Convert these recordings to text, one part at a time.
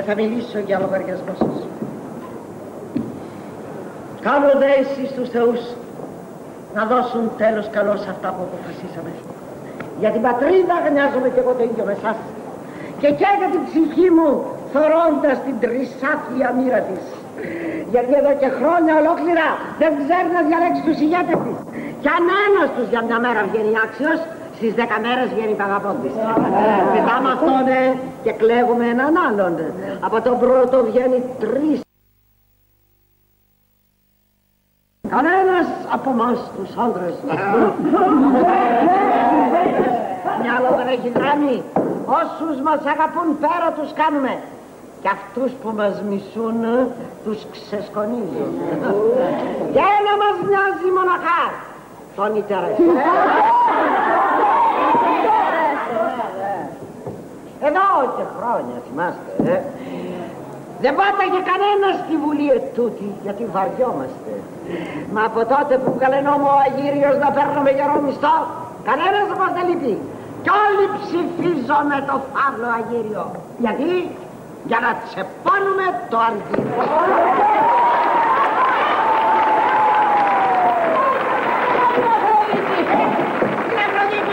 και θα μιλήσω για λογαριασμό σας. Κάνω δέση στους θεούς να δώσουν τέλος καλό σε αυτά που αποφασίσαμε. Για την πατρίδα γνιάζομαι και εγώ το ίδιο με εσάς. Και και για την ψυχή μου θωρώντας την τρισάθλια μοίρα της. Γιατί εδώ και χρόνια ολόκληρα δεν ξέρει να διαλέξει τους ηγέτες της. Κι αν ένας τους για μια μέρα βγαίνει άξιος, στις δέκα μέρες βγαίνει παγαπώντης. Πετάμε αυτόν και κλέβουμε έναν άλλον. Από τον πρώτο βγαίνει τρεις. Κανένας από εμάς τους άντρες. Μυαλό δεν έχει δράμει. Όσους μας αγαπούν πέρα τους κάνουμε. Και αυτούς που μας μισούν τους ξεσκονίζουν. Και ένα μας μοιάζει μοναχά. Τον Ιντερес. Εδώ και χρόνια θυμάστε. Ε. Δεν πάταγε κανένα στη Βουλή ετούτη γιατί βαριόμαστε. Μα από τότε που βγάλε νόμο ο Αγύριος να παίρνουμε γερό μισθό, κανένας μας δεν λείπει. Κι όλοι ψηφίζουμε το φαύλο Αγύριο. Γιατί, για να τσεπώνουμε το Αργύριο.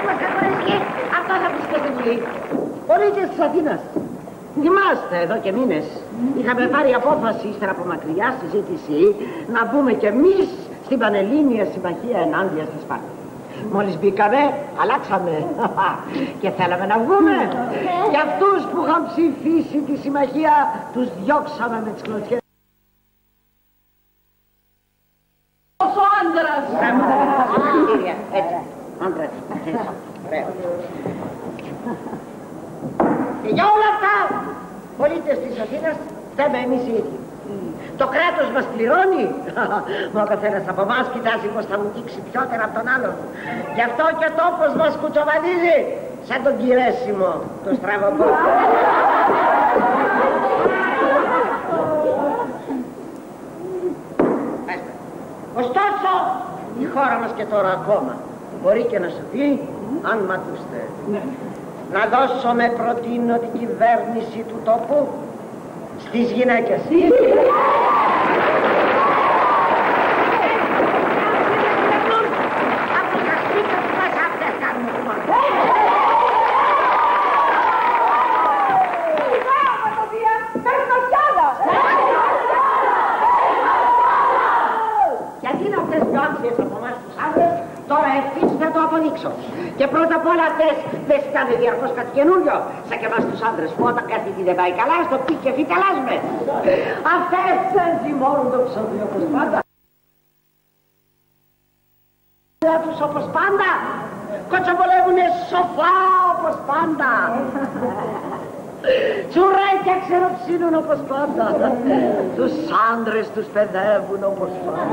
Αυτό θα πεις και στη Βουλή. Πολίτες της Αθήνας. Θυμάστε εδώ και μήνες είχαμε πάρει απόφαση ύστερα από μακριά συζήτηση να μπούμε κι εμείς στην Πανελλήνια Συμμαχία ενάντια στη Σπάρτη. Μόλις μπήκαμε, αλλάξαμε και θέλαμε να βγούμε. Και αυτούς που είχαν ψηφίσει τη συμμαχία τους διώξαμε με τις κλωτσιές. Όσο άντρας. Έτσι, άντρας. Ωραίο. Και για όλα αυτά, πολίτες της Αθήνας, θέμε εμείς οι ίδιοι. Το κράτος μας πληρώνει. Μα ο καθένας από εμάς κοιτάζει πως θα μου δείξει πιότερα από τον άλλον. Γι' αυτό και ο τόπος μας κουτσοβαδίζει σαν τον κυρέσιμο, το στραβοπό. Ωστόσο, η χώρα μας και τώρα ακόμα μπορεί και να σου πει, αν μ' ακούσετε, να δώσω με προτείνω την κυβέρνηση του τόπου στις γυναίκες. Γιατί είναι αυτές οι άξιες από εμάς τους άντρες, τώρα ευθύς θα το αποδείξω. Και πρώτα απ' όλα αυτές δεν σκάνε διαρκώς κάτι καινούριο, σαν και εμάς τους άντρες που όταν κάτι δεν πάει καλά, στο πι και φι τελάζουμε. Αυτές δεν θυμώνουν το ψωμί όπως πάντα. τους όπως πάντα, κοτσοβολεύουνε σοφά όπως πάντα. Τσουρέκια ξεροψύνουν όπως πάντα. Τους άντρες τους παιδεύουν όπως πάντα.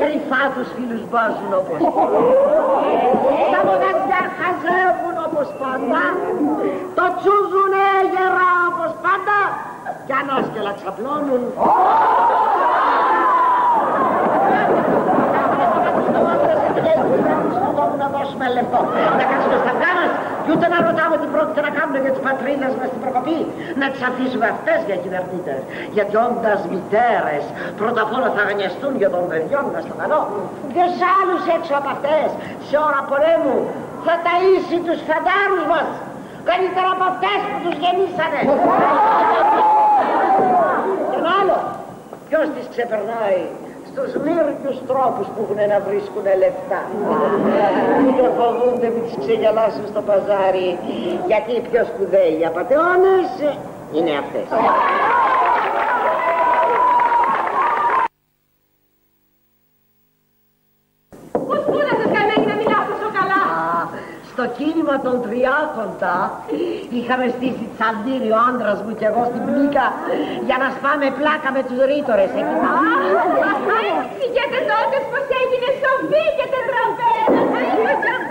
Κρυφά τους φίλους μπάζουν όπως πάντα. Τα μοναδιά χαζεύουν όπως πάντα. Το τσούζουνε γερά όπως πάντα. Κι ανάσκελα ξαπλώνουν. Να δώσουμε λεπτό. Να κάτσουμε στα αυγά μας και ούτε να ρωτάμε τι πρόκειται να κάνουμε για τις πατρίδες μας στην προκοπή. Να τις αφήσουμε αυτές για κυβερνήτες. Γιατί όντας μητέρες πρώτα απ' όλα θα αγνιαστούν για των παιδιών μας στο καλό. Ποιος άλλους έξω από αυτές σε ώρα πολέμου θα ταΐσει τους φαντάρους μας. Καλύτερα από αυτές που τους γεννήσανε. Και ένα άλλο. Ποιος τις ξεπερνάει; Στους μύρικους τρόπους που έχουν να βρίσκουν λεφτά. Ούτε φοβούνται μην τις ξεγελάσουν στο παζάρι, γιατί οι πιο σπουδαίοι απατεώνες είναι αυτές. Πώς σπούδασες καημένη να μιλάς τόσο καλά. Στο κίνημα των τριάκοντα είχαμε στήσει τσαντήρι ο άντρας μου και εγώ στην πλήκα για να σπάμε πλάκα με τους ρήτορες εκεί. Φύγετε τότε πως έγινε σοφή και τετραπέρα.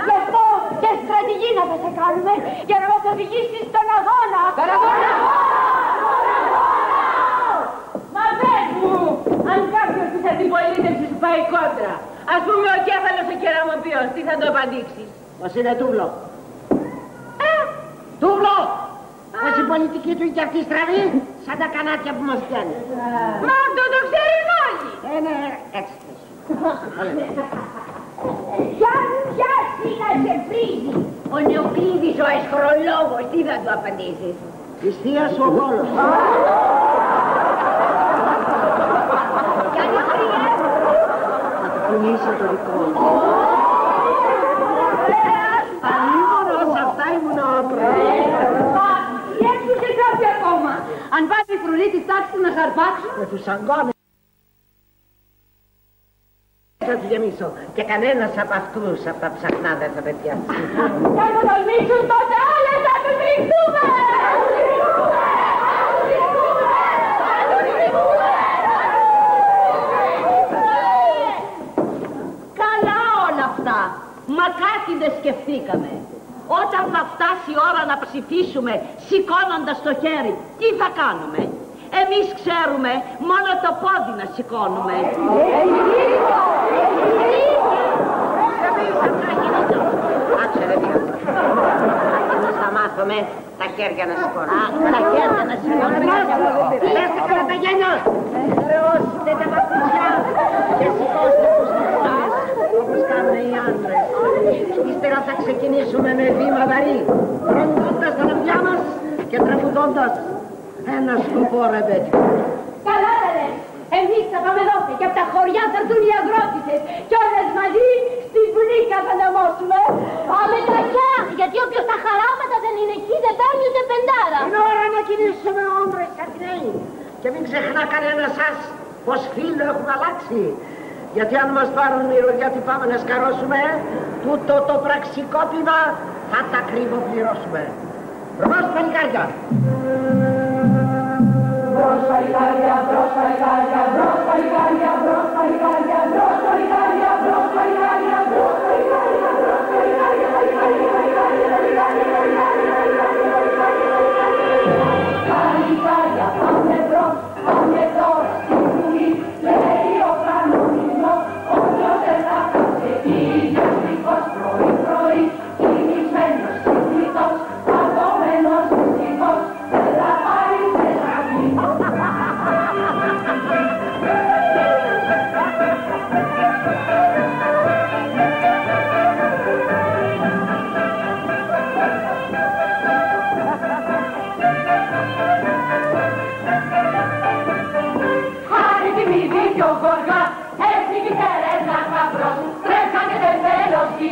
Γι' αυτό και στρατηγίνα θα σε κάνουμε για να μας οδηγήσεις στον αγώνα. Μα πες μου, αν κάποιος της αντιπολίτευσης σου πάει κόντρα, ας πούμε ο κέφαλος ο κεραμοποιός, τι θα το απαντήσεις. Μας είναι τούβλο. Τούβλο! Πως η πολιτική του είναι και αυτή στραβή, σαν τα κανάτια που μας πιάνει. Μας αυτό το ξέρουν όλοι. Ε, ναι, έτσι. Ποια πιάσει να σε βρίζει. Ο Νεοκλήδης ο αισχρολόγος, τι θα του απαντήσεις; Της θείας ο γόλος. Κι αν χρειάζεται. Θα το κουνήσει το δικό μου. Αλλήμωνο σε αυτά ήμουν άπρα. Έψουσε κάτι ακόμα. Αν πάει η φρουρή της τάξης του να χαρπάξουν. Με τους αγκώνες. Θα τους γεμίσω. Και κανένας από αυτούς, από τα ψαχνά δεν θα με πιάσει. Κι αν το τολμήσουν τότε όλες θα τους ριχτούμε. Καλά όλα αυτά. Μα κάτι δεν σκεφτήκαμε. Όταν θα φτάσει η ώρα να ψηφίσουμε σηκώνοντας το χέρι, τι θα κάνουμε; Εμείς ξέρουμε μόνο το πόδι να σηκώνουμε. Άκουσε ρε δύο. Εμείς θα μάθουμε τα χέρια να σηκώνουμε. Τα χέρια να σηκώνουμε. Δέστε καλά τα γένια. Χρεώσετε τα παπούτσια και σηκώστε τους τεχόνες όπως κάνουν οι άντρες. Ύστερα θα ξεκινήσουμε με βήμα βαρύ, φροντώντας τα λαμπιά μας και τραγουδώντας ένα σκοπό ρεμπέτικο. Καλά τα λες. Εμείς θα πάμε δόθε και από τα χωριά θα έρθουν οι αγρότησες και όλες μαζί στη βλήκα θα αναμώσουμε. Πάμε τραχιά, γιατί όποιος τα χαράματα δεν είναι εκεί δεν παίρνει ούτε πεντάρα. Είναι ώρα να κινήσουμε όντρες σαν τη νέη. Και μην ξεχνά κανένα σας πως φίλο έχουμε αλλάξει. Γιατί αν μας πάρουν οι γιατί πάμε να σκαρώσουμε, τούτο το πραξικόπημα θα τα κρυβοπληρώσουμε. Μπρος πανικάρια. Χάρη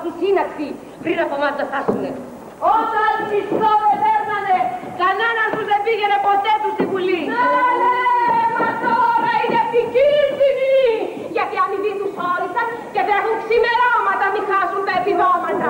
στη σύναξη πριν από εμάς να φτάσουνε. Όταν μισθό δεν παίρνανε, κανένας τους δεν πήγαινε ποτέ τους στη Βουλή. Ναι, ναι, μα τώρα είναι επικίνδυνοι. Γιατί αν οι τους όρισαν και τρέχουν ξημερώματα μη χάσουν τα επιδόματα.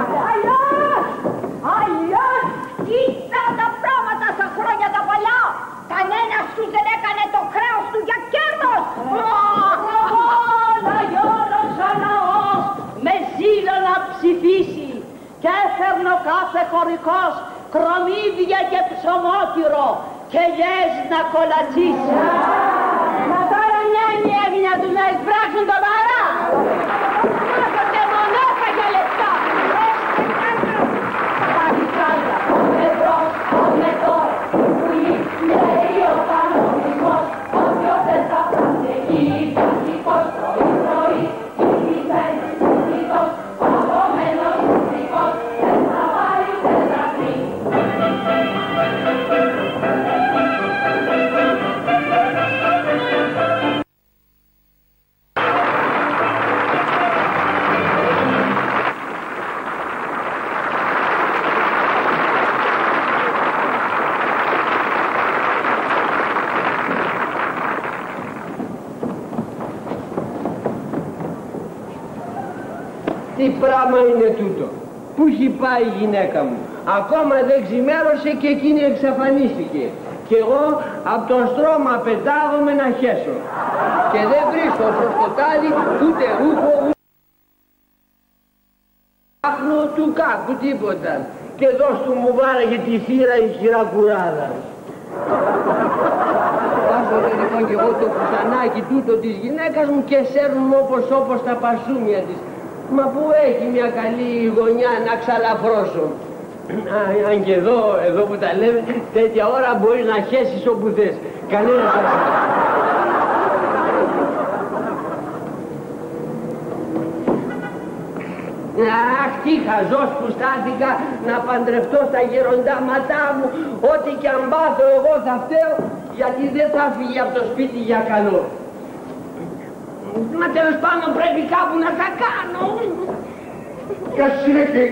Κάθε χωρικός κρομίδια και ψωμότυρο και λες να κολατσίσει. Μα τώρα μια έγινε να τους να εισπράξουν τον πράγμα είναι τούτο. Πού έχει πάει η γυναίκα μου. Ακόμα δεν ξημέρωσε και εκείνη εξαφανίστηκε. Και εγώ από το στρώμα πετάγομαι να χέσω. Και δεν βρίσκω στο σκοτάδι ούτε ρούχο ούτε άχνο του κάκου τίποτα. Και δώσ' του μου βάραγε τη θύρα η χειρακουράδα. Βάζω λοιπόν και εγώ το πουθανάκι τούτο της γυναίκας μου και σέρνουμε όπως όπως τα πασούμια της. Μα που έχει μια καλή γωνιά να ξαλαφρώσω. Α, αν και εδώ, εδώ που τα λέμε, τέτοια ώρα μπορεί να χέσεις όπου θες. Κανένας δεν Αχ, τι χαζός που στάθηκα να παντρευτώ στα γεροντάματά μου. Ό,τι και αν πάθω εγώ θα φταίω, γιατί δεν θα φύγει από το σπίτι για καλό. Μα τέλος πάντων πρέπει κάπου να τα κάνω. Ποιος είναι εκεί.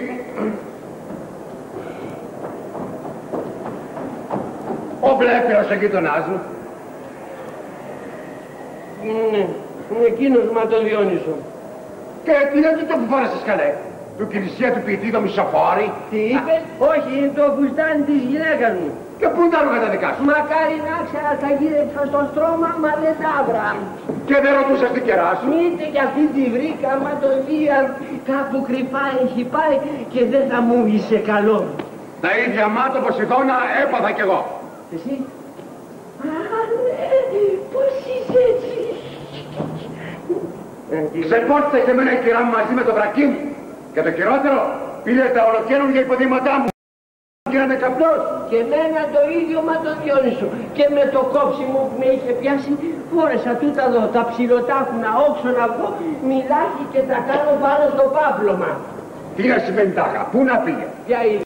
Ο Μπλέφερος ο γείτονάς μου. Ναι, είναι εκείνος μα το Διόνυσο. Και τι είναι το που φόρεσες καλέ; Του κυρισία του ποιητή το μισοφόρι. Τι είπες, όχι, είναι το φουστάνι της γυναίκας μου. Και πού είναι τα ρούχα τα δικά σου; Μακάρι να ξέρα τα γύρεψα στο στρώμα, μα δεν τα βρά. Και δεν ρωτούσες την κερά σου; Μήτε κι αυτή τη βρήκα, μα το δία κάπου κρυφά έχει πάει και δεν θα μου είσαι καλό. Τα ίδια μάτω Ποσειδώνα έπαθα κι εγώ. Εσύ; Α, ναι, πώς είσαι έτσι. Ξεπόρτισε και εμένα η κυρά μου μαζί με το βρακί μου. Και το χειρότερο, πήρε τα ολοκαίνουργια υποδήματά μου. Και είναι καπνός. Και εμένα το ίδιο μα το Διόνυσο. Και με το κόψιμο που με είχε πιάσει, φόρεσα τούτα εδώ, τα ψιλοτάχουνα, όξω να βγω, μιλάκι και τα κάνω πάνω στο πάπλωμα. Τι να σημαίνει τάχα, πού να πήγε. Ποια είναι.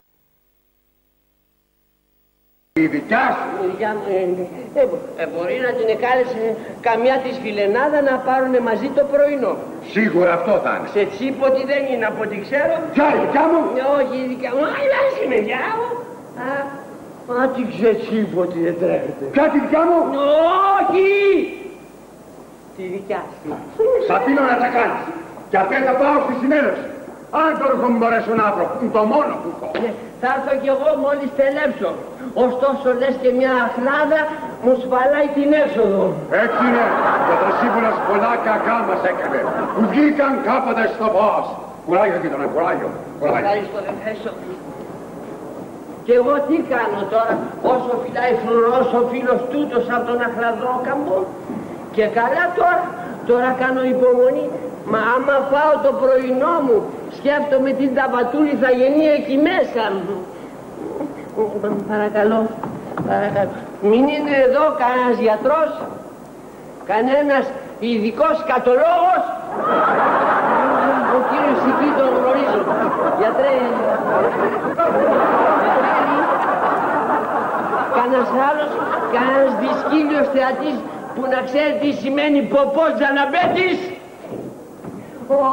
Η δικιά σου. η δικιά μου, ε, ε, ε, μπορεί να την εκάλεσε καμιά της φιλενάδα να πάρουν μαζί το πρωινό. Σίγουρα αυτό θα είναι. Σε τσίποτη δεν είναι από ό,τι ξέρω. Ποια η δικιά μου. Ε, Όχι η δικιά μου. Α, δεν είναι η δικιά μου. Α, μα τι ξετσίποτη δεν τρέχετε. Ποια τη δικιά μου; Όχι! Τη δικιά σου. Σ' αφήνω να τα κάνεις. Και απέ θα πάω στη συνέλευση. Αν το ρούχο μου μπορέσω να βρω. Είναι το μόνο που έχω. Ναι, θα έρθω κι εγώ μόλις τελέψω. Ωστόσο λες και μια αχλάδα μου σπαλάει την έξοδο. Έτσι είναι. Και το σύμβουλος πολλά κακά μας έκανε. Που βγήκαν κάποτε στο φως. Κουράγιο γείτονα, κουράγιο. Κουράγιο. Ευχαριστώ, ευχαριστώ. Και εγώ τι κάνω τώρα, όσο φυλάει φρουρός ο φίλος τούτος από τον αχλαδρόκαμπο. Και καλά τώρα, τώρα κάνω υπομονή. Μα άμα φάω το πρωινό μου, σκέφτομαι την ταβατούλη θα γεννεί εκεί μέσα. Παρακαλώ, παρακαλώ. Μην είναι εδώ κανένας γιατρός, κανένας ειδικός κατολόγος. Ο κύριος εκεί τον γνωρίζω. Γιατρέ, κανένας άλλος, κανένας δυσκύλιος θεατής που να ξέρει τι σημαίνει ποπός Τζαναμπέτης. Ω,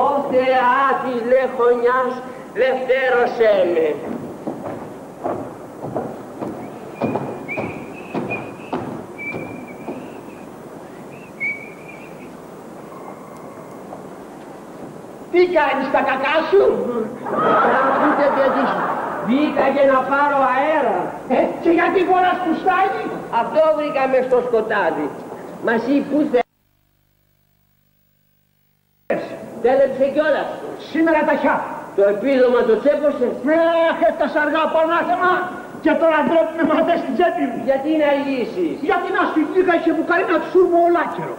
ο Θεά της λεχονιάς, λευτέρωσέ με. Τι κάνεις τα κακά σου; Ούτε παιδί Βγήκα για να πάρω αέρα. Ε, και γιατί φοράς κουστάκι. Αυτό βρήκα μες στο σκοτάδι. Μας εσύ πού θες. Τέλεψε κιόλας. Σήμερα τα χιά. Το επίδομα το τσέπωσες; Αχ, έφτασα αργά από ανάθεμα και τώρα ντρέπουμε μάτε στην τσέπη μου. Γιατί να λύσεις; Γιατί να στη λίγα είχε μπουκαρίνα του σούρμου ολάκερο.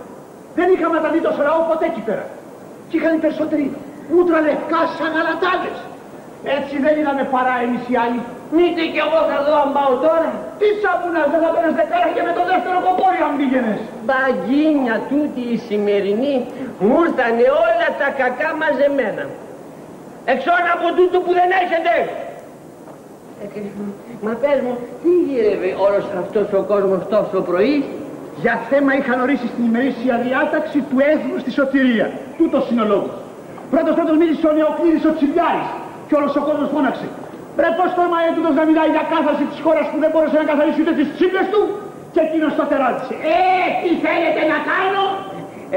Δεν είχαμε τα δει τόσο λαό ποτέ εκεί πέρα. Και είχαν οι περισσότεροι μούτρα λευκά σαν γαλατάδες. Έτσι δεν είδαμε παρά εμείς οι άλλοι. Μήτε κι εγώ θα δω αν πάω τώρα. Τι σαπουνάς δεν θα παίρνεις δεκάρα και με το δεύτερο κοπόρι αν πήγαινες. Μπαγκίνια τούτη η σημερινή μου ήρθανε όλα τα κακά μαζεμένα. Εξών από τούτο που δεν έχετε. Ε, Μα πες μου, τι γύρευε όλος αυτός ο κόσμος τόσο πρωί; Για θέμα είχαν ορίσει στην ημερήσια διάταξη του έθνους στη σωτηρία. Τούτος είναι ο λόγος. Πρώτος πρώτος μίλησε ο Νεοκλήρης ο Τσιμπιάρης και όλος ο κόσμος φώναξε. Ρε πώς τόλμα έτουτος να μιλάει για κάθαρση της χώρας που δεν μπόρεσε να καθαρίσει ούτε τις τσίπλες του και εκείνος τότε ρώτησε. Ε, τι θέλετε να κάνω;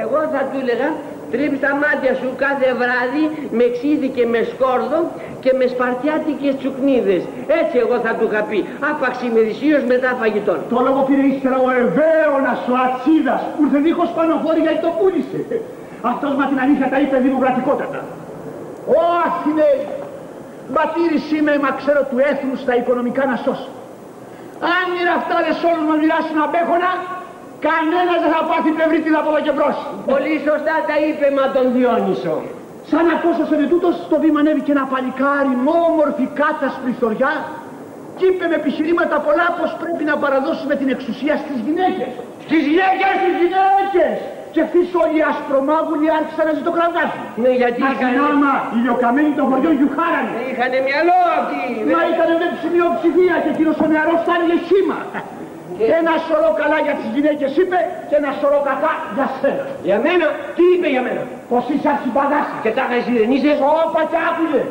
Εγώ θα του έλεγα Τρίψει τα μάτια σου κάθε βράδυ με ξύδι και με σκόρδο και με σπαρτιάτικες τσουκνίδες. Έτσι εγώ θα του είχα πει. Άπαξ ημερησίως μετά φαγητόν. Το λόγο πήρε ύστερα ο Εβαίωνας ο Ατσίδας που ήρθε δίχως πανοφόρη γιατί το πούλησε. Αυτός μα την αλήθεια τα είπε δημοκρατικότατα. Ω Αθηναίοι, μπατήρης είμαι, μα ξέρω του έθνους τα οικονομικά να σώσω. Αν οι ραφτάδες όλους μας μοιράσουν απέχωνα, κανένας δεν θα πάθει πλευρίτιδα από εδώ και μπρος. Πολύ σωστά τα είπε μα τον Διόνυσο. Σαν να ακούσωσε τούτος, στο βήμα ανέβηκε ένα παλικάρι με όμορφη κάτασπρη θωριά και είπε με επιχειρήματα πολλά πως πρέπει να παραδώσουμε την εξουσία στις γυναίκες. Στις γυναίκες! Στις γυναίκες! Και ευθύς όλοι οι ασπρομάγουλοι άρχισαν να ζητοκραβγάζουν. Ναι, γιατί Να είχαν, συνάμα, οι λιοκαμένοι των χωριών γιουχάρανε. είχαν μυαλό αυτοί. Μα ήταν με ψηφία και εκείνος ο νεαρός θα έλεγε σήμα. Και ένα σωρό καλά για τις γυναίκες είπε και ένα σωρό κακά για σένα. Για μένα, τι είπε για μένα; Πως είσαι αρχιπαγάσι. Και τα εσύ δεν είσαι. Όπα και άκουγε.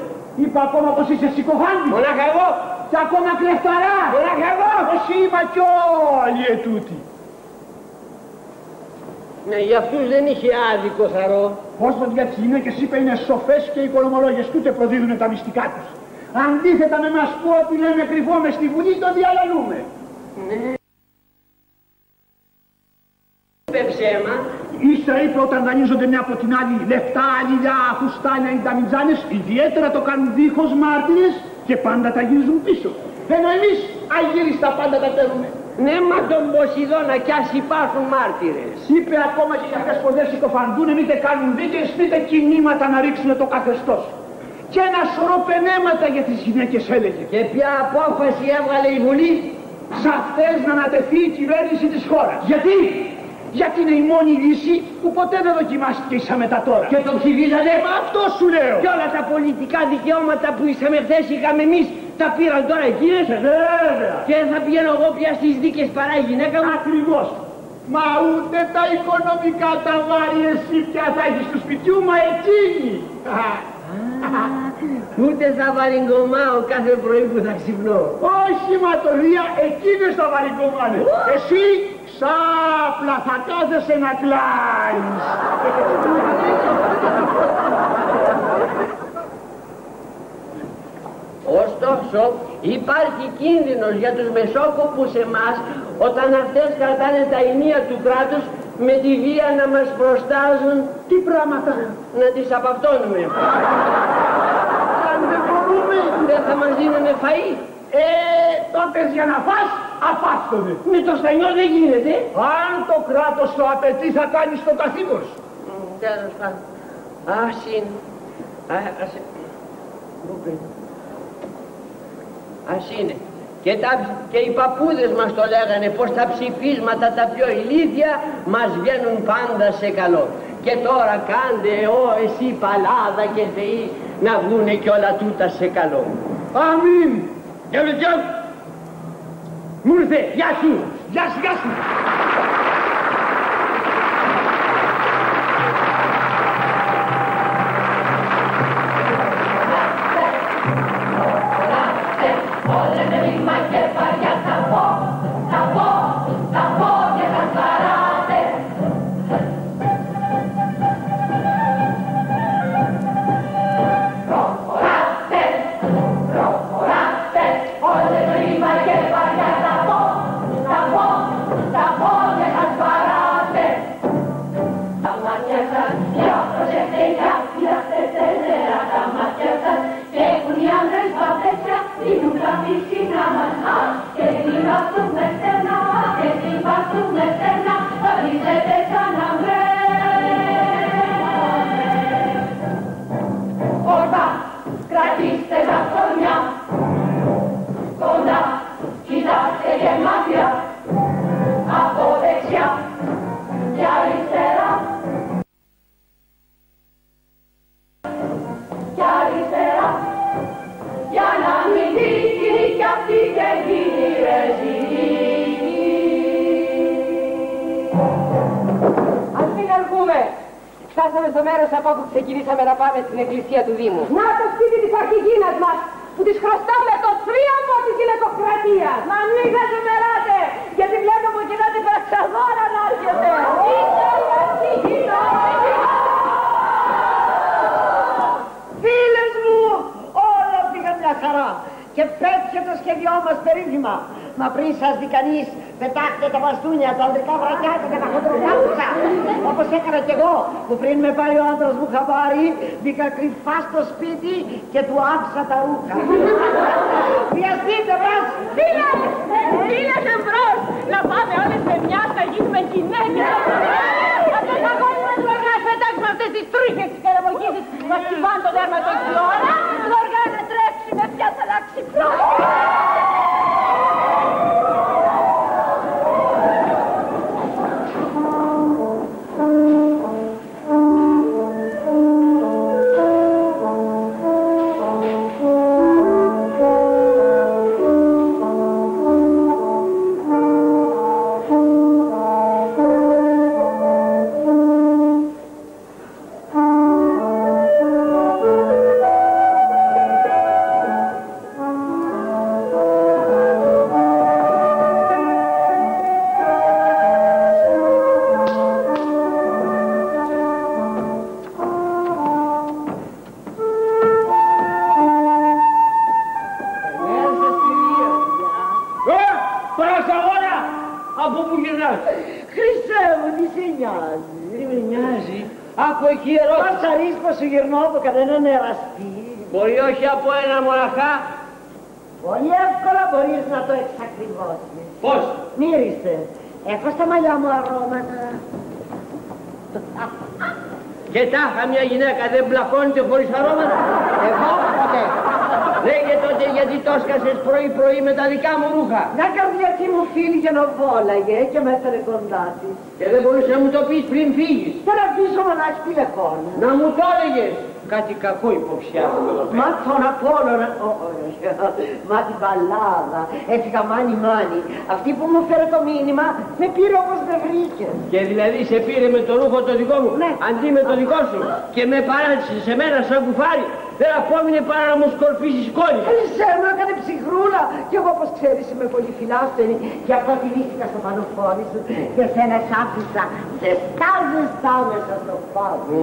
Είπα ακόμα πως είσαι σηκωχάντη. Μονάχα εγώ. Και ακόμα κλεφταράς. Μονάχα εγώ. Εσύ είπα κι όλοι ετούτοι. Ναι, για αυτούς δεν είχε άδικο θαρό. Πώς πως για τις γυναίκες είπε είναι σοφές και οικονομολόγες και ούτε προδίδουν τα μυστικά τους. Αντίθετα με μας που ό,τι λέμε κρυβόμαι στη Βουλή το διαλαλούμε. Είπε ψέμα. Ύστερα είπε όταν δανείζονται μια από την άλλη λεφτά, αλληλιά, φουστάνια ή ταμιτζάνες, ιδιαίτερα το κάνουν δίχως μάρτυρες και πάντα τα γυρίζουν πίσω. Ενώ εμείς αγύριστα πάντα τα παίρνουμε. Ναι, μα τον Ποσειδώνα κι ας υπάρχουν μάρτυρες. Είπε ακόμα και για αυτές που δεν συκοφαντούν, είτε κάνουν δίκες, είτε κινήματα να ρίξουν το καθεστώς. Και ένα σωρό πενέματα για τις γυναίκες έλεγε. Και ποια απόφαση έβγαλε η Βουλή; Σε αυτές να ανατεθεί η κυβέρνηση της χώρας. Γιατί; Γιατί είναι η μόνη λύση που ποτέ δεν δοκιμάστηκε ίσα μετά τώρα. Και το ψηφίζανε; Μα αυτό σου λέω. Και όλα τα πολιτικά δικαιώματα που ήσαμε χθες είχαμε εμείς τα πήραν τώρα εκείνες. Βέβαια. Και θα πηγαίνω εγώ πια στις δίκες παρά η γυναίκα μου. Ακριβώς. Μα ούτε τα οικονομικά τα βάρη εσύ πια θα έχεις του σπιτιού, μα εκείνη. Ούτε θα βαριγκωμάω κάθε πρωί που θα ξυπνώ. Όχι ματωρία, εκείνες θα βαρικομάνε. Εσύ ξάπλα θα κάθεσαι να κλάεις. Ωστόσο υπάρχει κίνδυνος για τους μεσόκοπους εμάς όταν αυτές κρατάνε τα ενία του κράτους με τη βία να μας προστάζουν Τι πράγματα; να τις απαυτώνουμε. Αν δεν μπορούμε. Δεν θα μας δίνουνε φαΐ. Ε, τότε για να φας, απάστονται. Με το στανιό δεν γίνεται. Αν το κράτος το απαιτεί θα κάνεις το καθήκον σου. Μ, Τέλος πάντων. Ας είναι. Α- ας είναι. Πού πήγε; Ας είναι. Και, τα, και οι παππούδες μας το λέγανε πως τα ψηφίσματα τα πιο ηλίθια μας βγαίνουν πάντα σε καλό. Και τώρα κάντε ο εσύ παλάδα και θεοί να βγουνε κι όλα τούτα σε καλό. Αμήν. Γεια σου, γεια σου. Μου ήρθε, γεια σου. Γεια σου, γεια σου. εκκλησία του Δήμου. Να το σπίτι της αρχηγίνας μας που της χρωστάμε το θρίαμβο της γυναικοκρατίας. Να μην ξεσημεράτε γιατί βλέπω που κοιτάτε πραξαγόρα να έρχεται. Είστε η αρχηγίνας. Φίλες μου, όλα πήγαν μια χαρά και πέτυχε το σχεδιό μας περίφημα. Μα πριν σας δει κανείς, πετάχτε τα μπαστούνια, τα ανδρικά βρακιάτα και τα χοντροκάτουσα. Όπως έκανα κι εγώ, που πριν με πάει ο άντρας μου χαμπάρι, μπήκα κρυφά στο σπίτι και του άφησα τα ρούχα. Βιαστείτε μας! Φίλε! Φίλε εμπρός! Να πάμε όλες με μια, θα γίνουμε γυναίκες! Αυτός αγώνι μας γοργάς πετάξουμε αυτές τις τρίχες της καραμογίδης, μας κυβάν το δέρμα το ώρα, γοργά να τρέξουμε, πια θα αλλάξει πρώτα! Και τάχα μια γυναίκα δεν μπλακώνεται χωρίς αρώματα. Εγώ ποτέ. Λέγε τότε γιατί το έσκασες πρωί-πρωί με τα δικά μου ρούχα. Μια καρδιατή μου φίλη γενοβόλαγε και με έφερε κοντά της. Και δεν μπορούσε να μου το πεις πριν φύγεις. Και να πίσω να έχει τηλεφώνη. Να μου το έλεγες. Κάτι κακό υποψιάζω εδώ πέρα. Μα τον Απόλλωνα, Ω, ω, μα την μπαλάδα, έφυγα μάνι μάνι. Αυτή που μου φέρε το μήνυμα, με πήρε όπως με βρήκε. Και δηλαδή σε πήρε με το ρούχο το δικό μου, Ναι. αντί με το δικό σου. Και με παράτησε σε μένα σαν κουφάρι. Δεν απόμεινε παρά να μου σκορπίσεις κόρη. Χρυσέ μου έκανε ψυχρούλα και εγώ όπως ξέρεις είμαι πολύ φιλάστενη και αυτό τιμήθηκα στο πανοφόρι σου και σένα σ' άφησα ζεστά ζεστά μέσα στο πάγο.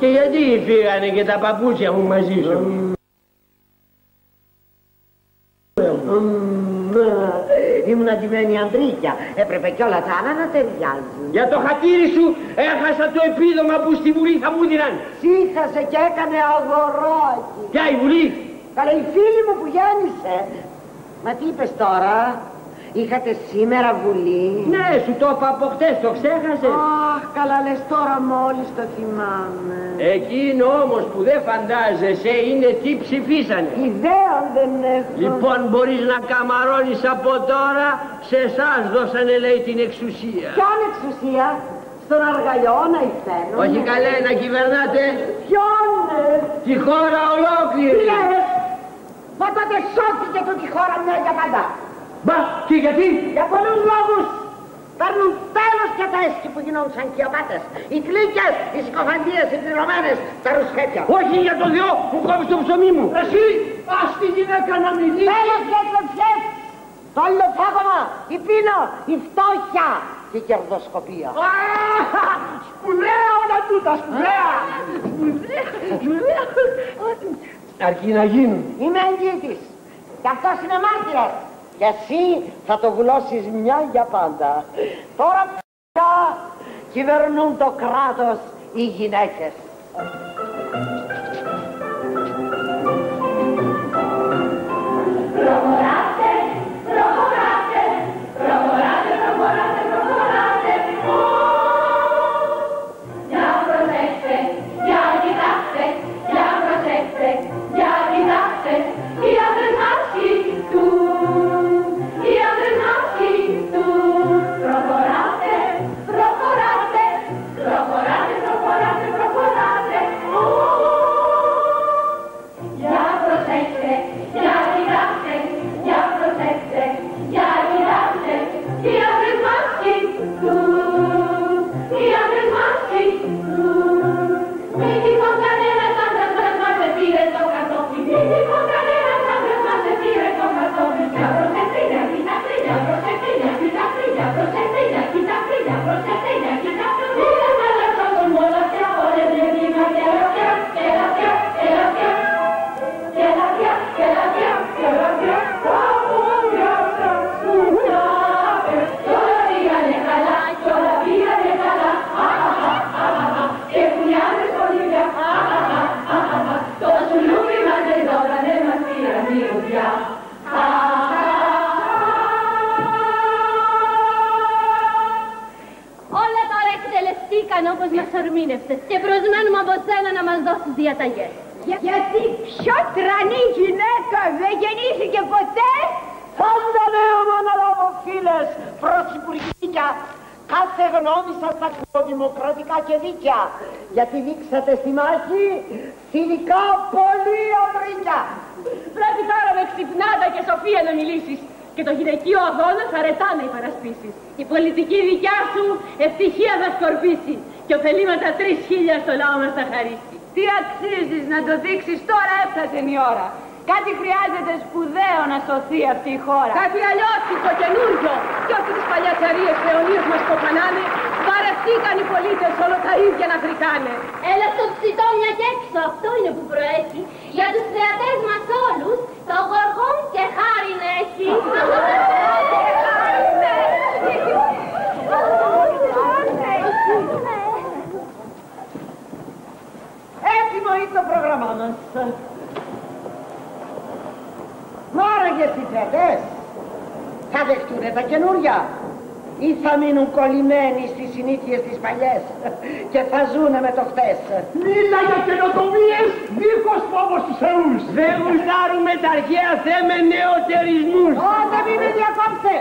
Και γιατί φύγανε και τα παπούτσια μου μαζί σου. Ήμουν αντιμένη αντρίκια. Έπρεπε κι όλα τα άλλα να ταιριάζουν. Για το χατήρι σου έχασα το επίδομα που στη Βουλή θα μου δίναν. Σύχασε και έκανε αγοράκι. Ποια η Βουλή. Καλά η φίλη μου που γέννησε. Μα τι είπες τώρα; Είχατε σήμερα βουλή; Ναι, σου το είπα από χτες, το ξέχασες. Αχ, καλά λες τώρα μόλις το θυμάμαι. Εκείνο όμως που δεν φαντάζεσαι είναι τι ψηφίσανε. Ιδέα δεν έχω. Λοιπόν μπορείς να καμαρώνεις από τώρα, σε εσάς δώσανε λέει την εξουσία. Ποιον εξουσία, στον αργαλιό να υφαίνω. Όχι καλέ να κυβερνάτε Ποιον, ε, τη χώρα τι ολόκληρη. λες; Μα τότε σώθηκε το τη χώρα μια για πάντα. Μπα, και γιατί; Για πολλούς λόγους. Παίρνουν τέλος και τα έσχη που γινόντουσαν κοιοπάτες. Οι κλίκες, οι συκοφαντίες, οι πληρωμένες, τα ρουσφέτια. Όχι για το Θεό που κόβεις το ψωμί μου. Εσύ, ας τη γυναίκα να μιλήσεις. Τέλος και εξωψιές. Το αλληλοφάγωμα, η πείνα, η φτώχεια και η κερδοσκοπία. Α, Σπουδαία όλα τούτα, σπουδαία. Σπουδαία, σπουδαία. Αρκεί να γίνουν. Είμαι εγγύητης. Και αυτός είναι μάρτυρας. Και εσύ θα το βουλώσεις μια για πάντα. Τώρα πια κυβερνούν το κράτος οι γυναίκες. Προχωράτε, όπως μας ορμήνευτες και προσμένουμε από σένα να μας δώσεις διαταγές. Γιατί πιο τρανή γυναίκα δεν γεννήθηκε ποτέ; Πάντα λέω μόνο φίλες, πρωθυπουργίκια, κάθε γνώμη σας θα ακούω δημοκρατικά και δίκαια. Γιατί δείξατε στη μάχη θηλυκά πολύ αμρίκια. Πρέπει τώρα με ξυπνάδα και σοφία να μιλήσεις και το γυναικείο αγώνα θα ρετάνε οι παρασπίσεις. Η πολιτική δικιά σου ευτυχία θα σκορπίσει και ωφελήματα τρεις χίλια στο λαό μας θα χαρίσει. Τι αξίζεις να το δείξεις τώρα έφτασε η ώρα. Κάτι χρειάζεται σπουδαίο να σωθεί αυτή η χώρα. Κάτι αλλιώτικο καινούριο και όχι τις παλιατσαρίες αιωνίες μας κοπανάνε. Βαρεθήκαν οι πολίτες όλο τα ίδια να χρικάνε. Έλα στο ψητό μια και έξω, αυτό είναι που προέχει. Για τους θεατές μας όλους, το γοργόν και χάρη έχει. είναι το πρόγραμμά μας. Μάραγες οι θετές θα δεχτούνε τα καινούρια ή θα μείνουν κολλημένοι στις συνήθειες τις παλιές και θα ζουνε με το χτες. Μίλα για καινοτομίες δίχως φόβος στους θεούς. Δεν γουστάρουμε τα αρχαία θέμε νεοτερισμούς. Όταν μην με διακόψε,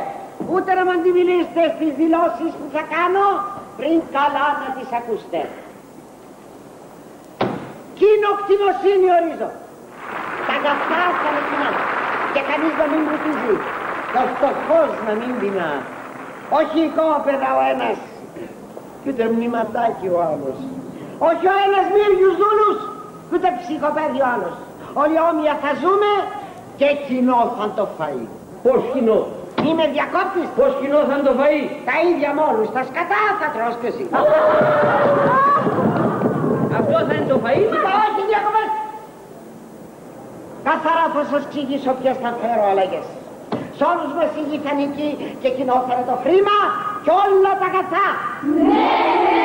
ούτε να μ' αντιμιλήσετε στις δηλώσεις που θα κάνω πριν καλά να τις ακούσετε. Κοινό κτηνοσύνη ορίζω. Τα αγαθά θα με κοινά και κανείς να μην βουτίζει. Και ο φτωχός να μην δεινά. Όχι οικόπεδα ο ένας και ούτε μνηματάκι ο άλλος. Όχι ο ένας μύριους δούλους και ούτε ψυχοπαίδι ο άλλος. Όλοι όμοια θα ζούμε και κοινό θα το φαεί. Πώς κοινό; Είμαι διακόπτης. Πώς κοινό θα το φαεί. Τα ίδια με όλους. Τα σκατά θα τρως και εσύ. Αυτό θα είναι το φαΐ. Είπα όχι διακοπές. Καθαρά θα σας εξηγήσω ποιες θα φέρω αλλαγές. Σ' όλους μας η γη θα νικεί και κοινό θα είναι το χρήμα και όλα τα αγαθά. Ναι, ναι,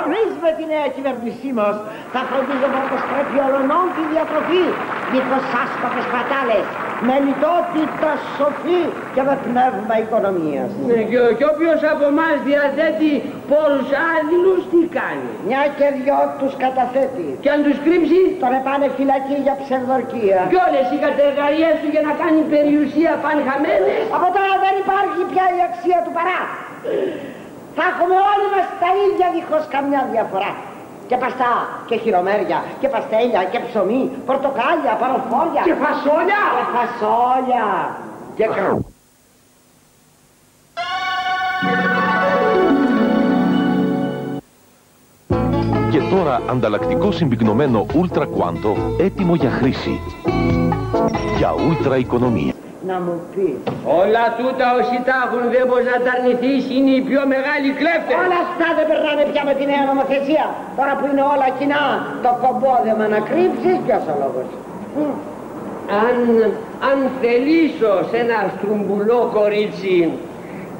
Εμείς με τη νέα κυβέρνησή μας θα φροντίζουμε όπως πρέπει ολονών τη διατροφή, δίχως άσπατες πατάλες, με λιτότητα σοφή και με πνεύμα οικονομίας. Ναι, και, και όποιος από εμάς διαθέτει πόρους άδειλους τι κάνει; Μια και δυο τους καταθέτει. Και αν τους κρύψει; Τον επάνε φυλακή για ψευδορκία. και όλες οι κατεργαρίες του για να κάνει περιουσία πάνε χαμένες; Από τώρα δεν υπάρχει πια η αξία του παρά. Θα έχουμε όλοι μας τα ίδια δίχως καμιά διαφορά. Και παστά και χειρομέρια και παστέλια και ψωμί, πορτοκάλια, παροφόρια Και φασόλια. και φασόλια και κρου. Και τώρα ανταλλακτικό συμπυκνωμένο Ultra Quanto έτοιμο για χρήση. Για Ultra Οικονομία. Να μου πεις. Όλα τούτα όσοι τα έχουν δεν μπορείς να τα αρνηθείς είναι οι πιο μεγάλοι κλέφτες. Όλα αυτά δεν περνάνε πια με τη νέα νομοθεσία. Τώρα που είναι όλα κοινά, το κομπόδεμα να κρύψεις, ποιος ο λόγος. Μμ. Αν, αν θελήσω σε ένα στρουμπουλό κορίτσι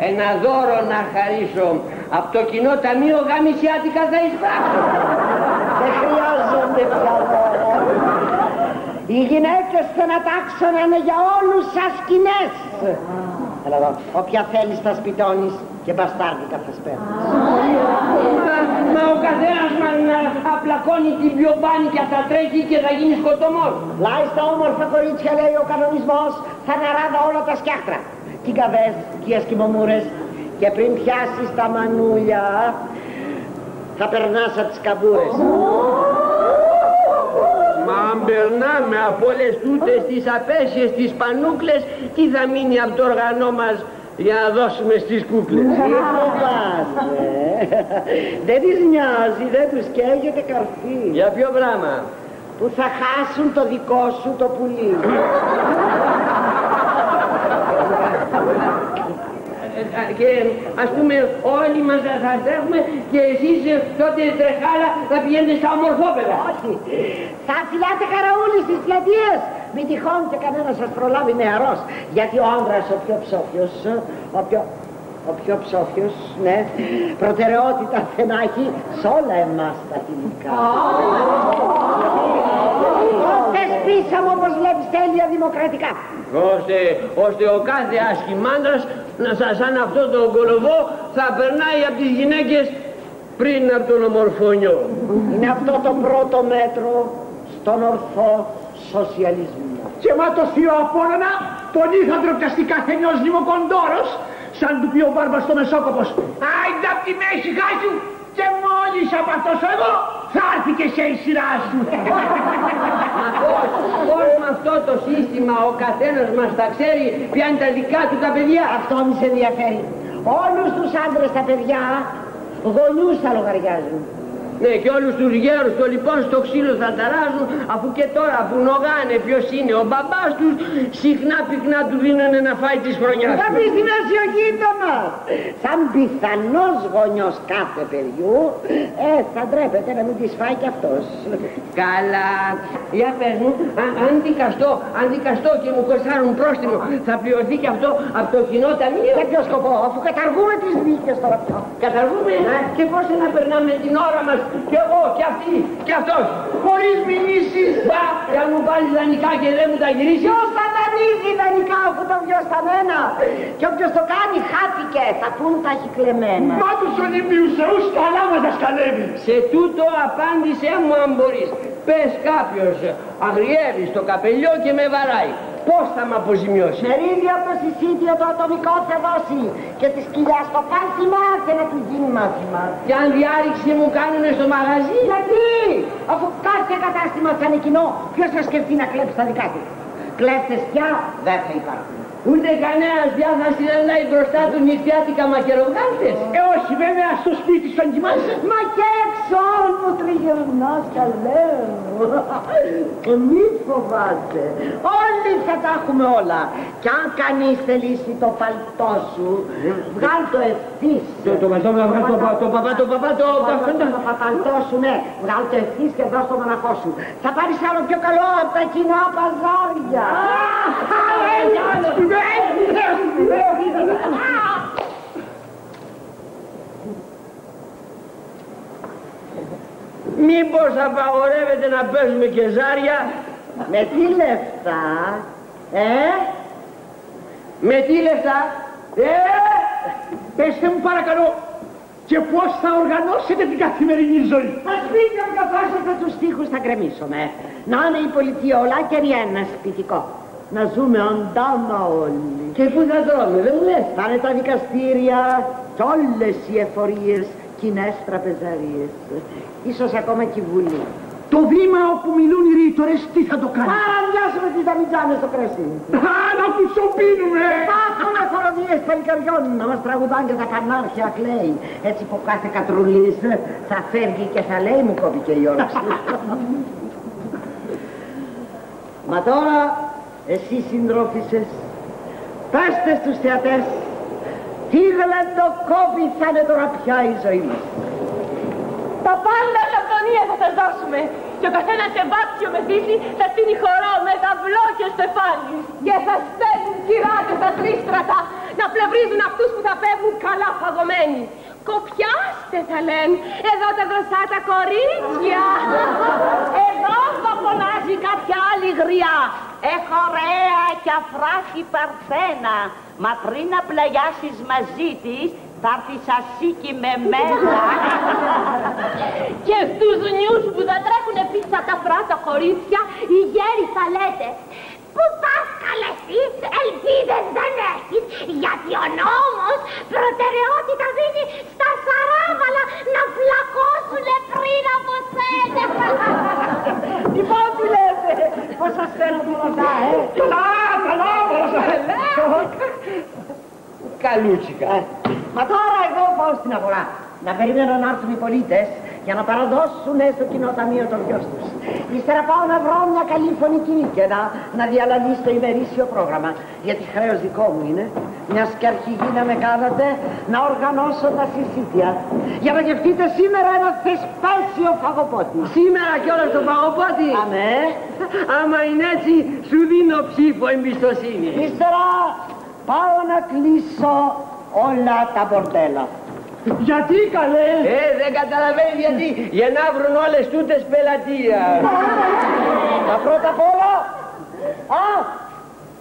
ένα δώρο να χαρίσω από το κοινό ταμείο γαμισιάτικα θα εισπράξω. Δεν χρειάζονται πια δώρα. Οι γυναίκες θενατάξω να είναι για όλους σας σκηνές. Έλα εδώ, όποια θέλεις θα σπιτώνεις και μπαστάρδικα θα σπέρνεις. Μα, μα ο καθένας μας να απλακώνει την πιομπάνη και θα τρέχει και θα γίνει σκοτωμός. Λάει στα όμορφα κορίτσια λέει ο κανονισμός θα αναράδα όλα τα σκιάχτρα. Κικαβές και οι ασκημομούρες και πριν πιάσεις τα μανούλια θα περνάς από τις καμπούρες. Μα αν περνάμε από όλες τούτες τις απέσιες, τις πανούκλες, τι θα μείνει από το οργανό μας για να δώσουμε στις κούκλες; Τι φοβάσαι. Δεν τις νοιάζει, δεν τους καίγεται καρφί. Για ποιο πράγμα; Που θα χάσουν το δικό σου το πουλί. Ε, ε, Και ας πούμε όλοι μας θα θα τρέχουμε και εσείς ε, τότε τρεχάλα θα πηγαίνετε στα ομορφόπεδα. Όχι. Θα φυλάτε καραούλι στις πλατείες. Μην τυχόν και κανένας σας προλάβει νεαρός. Γιατί ο άνδρας ο πιο ψόφιος, ο πιο... Ο πιο ψόφιος, ναι, προτεραιότητα δεν έχει σε όλα εμάς τα φιλικά. Θεσπίσαμε όπως βλέπεις τέλεια δημοκρατικά. ώστε, ώστε ο κάθε άσχημάντρας να σα- σαν αυτό το κολοβό θα περνάει από τις γυναίκες πριν από τον ομορφωνιό. Είναι αυτό το πρώτο μέτρο στον ορθό σοσιαλισμό. Και μα το θείο Απόλλωνα τον ήθαντρο πιαστεί καθενός λιμοκοντόρος σαν του πει ο Μπάρμπας στο Μεσόκοπος. Άιντε απ' τη μέση χάσου και μόλις απατώσω εγώ θα έρθει και σε η σειρά σου. Μα πώς, πώς με αυτό το σύστημα ο καθένας μας θα ξέρει ποια είναι τα δικά του τα παιδιά. Αυτό μη σε ενδιαφέρει. Όλους τους άντρες τα παιδιά γονιούς θα λογαριάζουν. Ναι, και όλους τους γέρους το λοιπόν στο ξύλο θα ταράζουν, αφού και τώρα που νογάνε ποιος είναι ο μπαμπάς τους, συχνά πυκνά του δίνουν να φάει τις χρονιάς Θα τους. πει στην γείτονα. Σαν πιθανός γονιός κάθε παιδιού, ε, θα ντρέπεται να μην τις φάει κι αυτός. Καλά, για πες μου, α- αν δικαστώ, αν δικαστώ και μου κοστάρουν πρόστιμο, θα πληρωθεί και αυτό από το κοινό ταμείο; Για ποιο σκοπό, αφού καταργούμε τις δίκες τώρα πια. Καταργούμε; Και πώς να περνάμε την ώρα μας, κι εγώ, κι αυτή, κι αυτός. Χωρίς μηνύσεις. Μπα, και αν μου βάλεις δανεικά και δεν μου τα γυρίσεις. Ποιος θα δανείζει δανεικά αφού το βιώσεις κανένα. Και όποιος το κάνει χάθηκε, θα πούν τα έχει κλεμμένα. Μα τους Ολυμπίους Θεούς καλά μας δασκαλεύει. Σε τούτο απάντησέ μου αν μπορείς. Πες κάποιος αγριεύεις στο καπελιό και με βαράει. Πώς θα με αποζημιώσει; Μερίδιο από το συσίδιο το ατομικό θα δώσει και τη σκυλιά στο πάλθημα και να του γίνει μάθημα. Και αν διάρρηξη μου κάνουνε στο μαγαζί; Γιατί, αφού κάθε κατάστημα θα είναι κοινό, ποιος θα σκεφτεί να κλέψει τα δικά του; Κλέφτες πια δεν θα υπάρχουν. Ούτε κανένας πια θα συναντάει μπροστά του νυχτιάτικα μακεροβγάλτες. Ε, όχι βέβαια στο σπίτι σου αν κοιμάσαι. Μα και έξω μου τριγυρνάς καλέ μου. Μη φοβάσαι. Όλοι θα τα έχουμε όλα. Κι αν κανείς θελήσει το παλτό σου, βγάλ το ευθύς. Το, το πατώ, το πατώ, το πατώ, το παπά, το παπά, το Το παπαλτό σου, ναι. Βγάλ το ευθύς και δώσ' το μοναχό σου. Θα πάρεις άλλο πιο καλό από τα κοινά παζάρια. Μήπως απαγορεύεται να παίζουμε και ζάρια; Με τι λεφτά, ε; Με τι λεφτά; Ε, πέστε μου παρακαλώ και πώς θα οργανώσετε την καθημερινή ζωή; Τα σπίτια μου καθόσατε τους τοίχους θα γκρεμίσουμε. Να είναι η πολιτεία ολάκερη ένα σπιτικό. Να ζούμε οντάμα όλοι. Και πού θα τρώμε, δεν μου λες. Θα είναι τα δικαστήρια και όλες οι εφορίες, κοινές τραπεζαρίες. Ίσως ακόμα και η Βουλή. Το βήμα όπου μιλούν οι ρήτορες τι θα το κάνει. Παραδιάσουμε τις δαμιτζάνες στο κρασί. Α, να κουτσοπίνουμε. Πάθαμε χοροδίες παλικαριών να μας τραγουδάνε και τα πανάρχια κλαίει. Έτσι που κάθε κατρουλής θα φεύγει και θα λέει μου κόπηκε η όρεξη. Μα τώρα εσείς συντρόφισσες, πέστε στους θεατές τι γλεντοκόπη θα είναι τώρα πια η ζωή μας. Τα πάντα σε αυθονία θα σας δώσουμε. Και ο καθένας σε βάψιο με φύση θα στείλει χορό με ταυλό και στεφάνι. Και θα στέλνουν κυράδες στα τρίστρατα να πλευρίζουν αυτούς που θα φεύγουν καλά φαγωμένοι. Κοπιάστε θα λένε, εδώ τα γνωστά τα κορίτσια. Εδώ θα φωνάζει κάποια άλλη γριά. Έχω ωραία και αφράχη παρθένα. Μα πριν να πλαγιάσεις μαζί της, θα έρθεις ασίκη με μένα. Και στους νιούς που θα τρέχουν πίσω τα πρώτα κορίτσια, οι γέροι θα λέτε Πού πας καλέ εσύ, ελπίδες δεν έχεις, γιατί ο νόμος προτεραιότητα δίνει στα σαράβαλα να φλακώσουνε πριν από σένα. Λοιπόν τι λέτε, πώς σας φέρνουν όλα αυτά, ε; Καλά, καλά, όλα Καλούτσικα. Ε, Μα τώρα εγώ πάω στην αγορά. Να περιμένω να έρθουν οι πολίτες για να παραδώσουν στο κοινό ταμείο των γιος τους. Ύστερα πάω να βρω μια καλή φωνική και να, να διαλαλείς στο ημερήσιο πρόγραμμα. Γιατί χρέος δικό μου είναι, μιας και αρχηγή να με κάνατε, να οργανώσω τα συσίτια. Για να γευτείτε σήμερα ένα θεσπέσιο φαγοπότη. Σήμερα κιόλας το παγοπάτι. Αμέ. Άμα είναι έτσι, σου δίνω ψήφο εμπιστοσύνη. Ύστερα πάω να κλείσω όλα τα μπορτέλα. Γιατί καλέ; Ε, δεν καταλαβαίνεις γιατί. Για να βρουν όλες τούτες πελατεία. Τα πρώτα απ' όλα, α,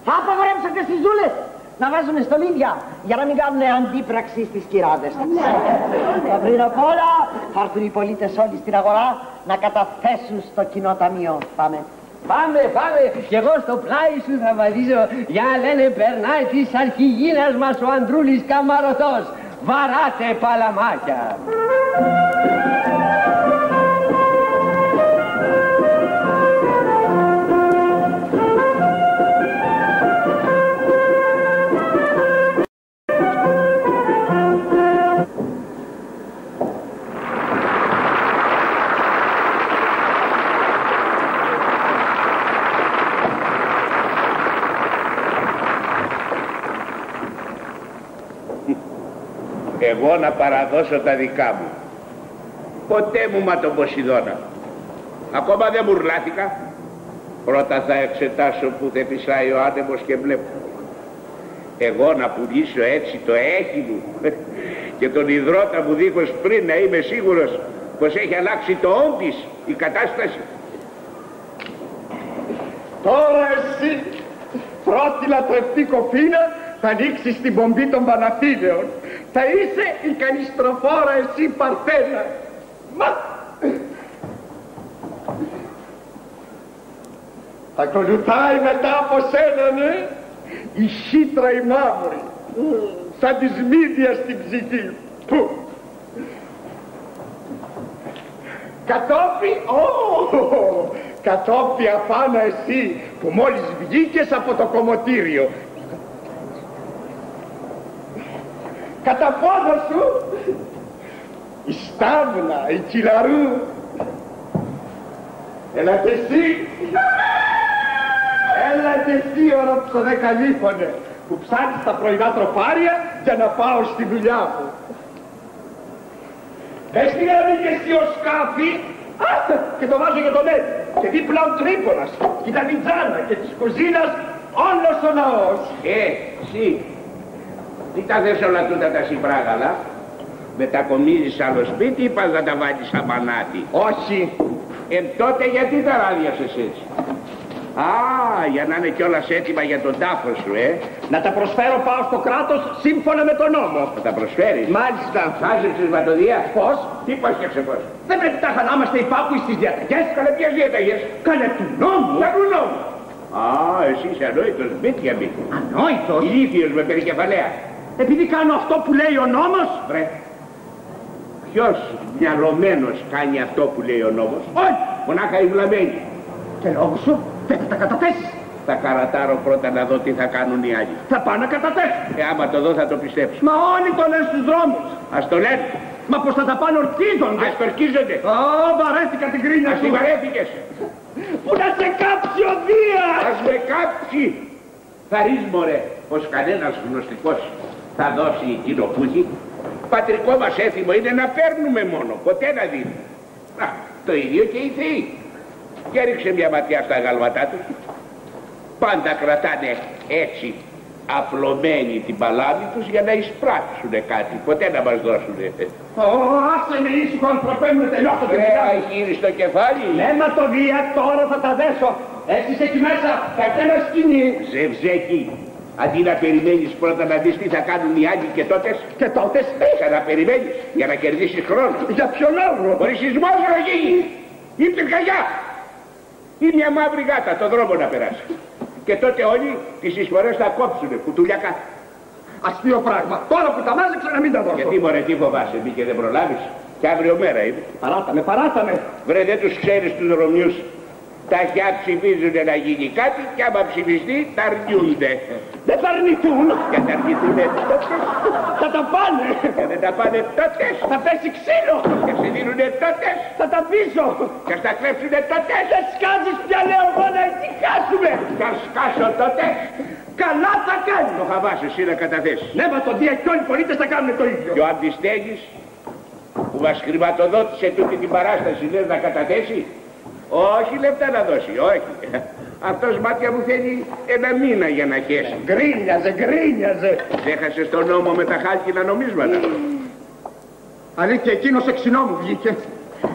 θα απαγορέψετε στις ζούλες να βάζουν στολίδια για να μην κάνουν αντίπραξη στις κυράδες. Θα πριν απ' όλα θα έρθουν οι πολίτες όλοι στην αγορά να καταθέσουν στο κοινό ταμείο. Πάμε. Πάμε, πάμε. Κι εγώ στο πλάι σου θα βαδίζω για να λένε περνάει της αρχηγίνας μας ο Ανδρούλης Καμαρωτός. varate pa' να παραδώσω τα δικά μου. Ποτέ μου μα τον Ποσειδώνα. Ακόμα δεν μουρλάθηκα. Πρώτα θα εξετάσω που δεν πισάει ο άνεμος και βλέπω. Εγώ να πουλήσω έτσι το έχει μου και τον υδρότα μου δίχως πριν να είμαι σίγουρος πως έχει αλλάξει το όντις η κατάσταση. Τώρα εσύ, πρότειλα το ευτή κοφίνα, θα ανοίξεις την πομπή των Παναθήνεων. Θα είσαι η κανιστροφόρα εσύ Παρθένα. Μα... Θα ακολουθάει μετά από σένα, ναι, η χύτρα η μαύρη, σαν της μύδιας στην ψυχή. Που. Κατόπι, ω, κατόπι αφάνα εσύ που μόλις βγήκες από το κομμωτήριο. Κατά πόδο σου, η στάβλα, η κυλαρού. Έλα και εσύ, έλα και εσύ οροψοδεκαλήφωνε που ψάχνεις τα πρωινά τροφάρια για να πάω στη δουλειά μου. Έστειλα και εσύ ο σκάφι Α, και το βάζω για τον έτσι. Και δίπλα ο τρίπονας και τα μιτζάνα και της κουζίνας όλος ο ναός. Ε, εσύ, τι τα θες όλα τούτα τα συμπράγαλα. Μετακομίζεις άλλο σπίτι ή πας να τα βάλεις σαν μανάτι. Όχι. Ε, τότε γιατί τα ράδιασες έτσι; Α, για να είναι κιόλας έτοιμα για τον τάφο σου, ε. Να τα προσφέρω πάω στο κράτος σύμφωνα με τον νόμο. Θα τα προσφέρεις; Μάλιστα. Χάζεψες ματοδία. Πώς; Τι πας και ξεπώς. Δεν πρέπει τάχα να είμαστε υπάκουοι στις διαταγές. Καλέ ποιες διαταγές; Καλέ του νόμου. Τα του νόμου. Α, εσύ είσαι ανόητος, μπίτ για μπίτ. Ανόητος; Ηλίθιος με περικεφαλαία. Επειδή κάνω αυτό που λέει ο νόμος. Βρε. Ποιος μυαλωμένος κάνει αυτό που λέει ο νόμος; Όχι. Μονάχα οι βλαμμένοι. Και λόγω σου δεν θα τα καταθέσεις. Θα καρατάρω πρώτα να δω τι θα κάνουν οι άλλοι. Θα πάνε να καταθέσουν. Ε, άμα το δω θα το πιστέψω. Μα όλοι το λένε στους δρόμους. Ας το λένε. Μα πως θα τα πάνε ορκίζονται. Ας το ορκίζονται. Ω, βαρέθηκα την κρίνια Ας σου. τη βαρέθηκες. Που να σε κάψει ο Δίας. Ας με κάψει. Θα ρεις μωρέ πως κανένας γνωστικός θα δώσει εκείνο που έχει. Πατρικό μας έθιμο είναι να παίρνουμε μόνο, ποτέ να δίνουμε. Α, το ίδιο και οι θεοί. Και ρίξε μια ματιά στα γαλματά τους. Πάντα κρατάνε έτσι απλωμένη την παλάμη τους για να εισπράξουν κάτι. Ποτέ να μας δώσουνε. Ω, άσε με ήσυχο ανθρωπέ μου, τελειώσω την Ρε, δουλειά μου. αγύρι στο κεφάλι. Ναι, μα το Δία τώρα θα τα δέσω. Έχεις εκεί μέσα, θα ένα σκηνή. Ζευζέκι, αντί να περιμένεις πρώτα να δεις τι θα κάνουν οι άλλοι και τότες, Και τότες, ξαναπεριμένεις για να κερδίσεις χρόνο. για ποιο λόγο. Μπορεί σεισμός να γίνει ή πυρκαγιά ή μια μαύρη γάτα το δρόμο να περάσεις. Και τότε όλοι τις εισφορές θα κόψουνε κουτουλιακά. Αστείο πράγμα. Τώρα που τα μάζεψα να μην τα δώσω. Γιατί μωρέ τι φοβάσαι, μη και δεν προλάβεις. Και αύριο μέρα είναι. Παράταμε, παράταμε. Βρε δεν τους ξέρεις τους δρομιούς. Τα αυτιά ψηφίζουν να γίνει κάτι και άμα ψηφιστεί τα αρνιούνται. Δεν θα αρνηθούν. Και θα αρνηθούνε τότε. Θα τα πάνε. Και δεν τα πάνε τότε. Θα πέσει ξύλο. Και σε δίνουνε τότε. Θα τα πείσω. Και στα κλέψουνε τότε. Δεν σκάζεις πια λέω εγώ να ησυχάσουμε. Και ας σκάσω τότε. Καλά θα κάνει. Το χαβάσαι εσύ να καταθέσεις. Ναι, μα τον Δία και όλοι οι πολίτες θα κάνουν το ίδιο. Και ο Αντιστέγης που μας χρηματοδότησε τούτη την παράσταση λέει να καταθέσει. Όχι λεφτά να δώσει, όχι. Αυτός μάτια μου θέλει ένα μήνα για να χέσει. Γκρίνιαζε, γκρίνιαζε. Έχασε τον νόμο με τα χάλκινα νομίσματα. Αλήθεια, εκείνος εξινό μου βγήκε.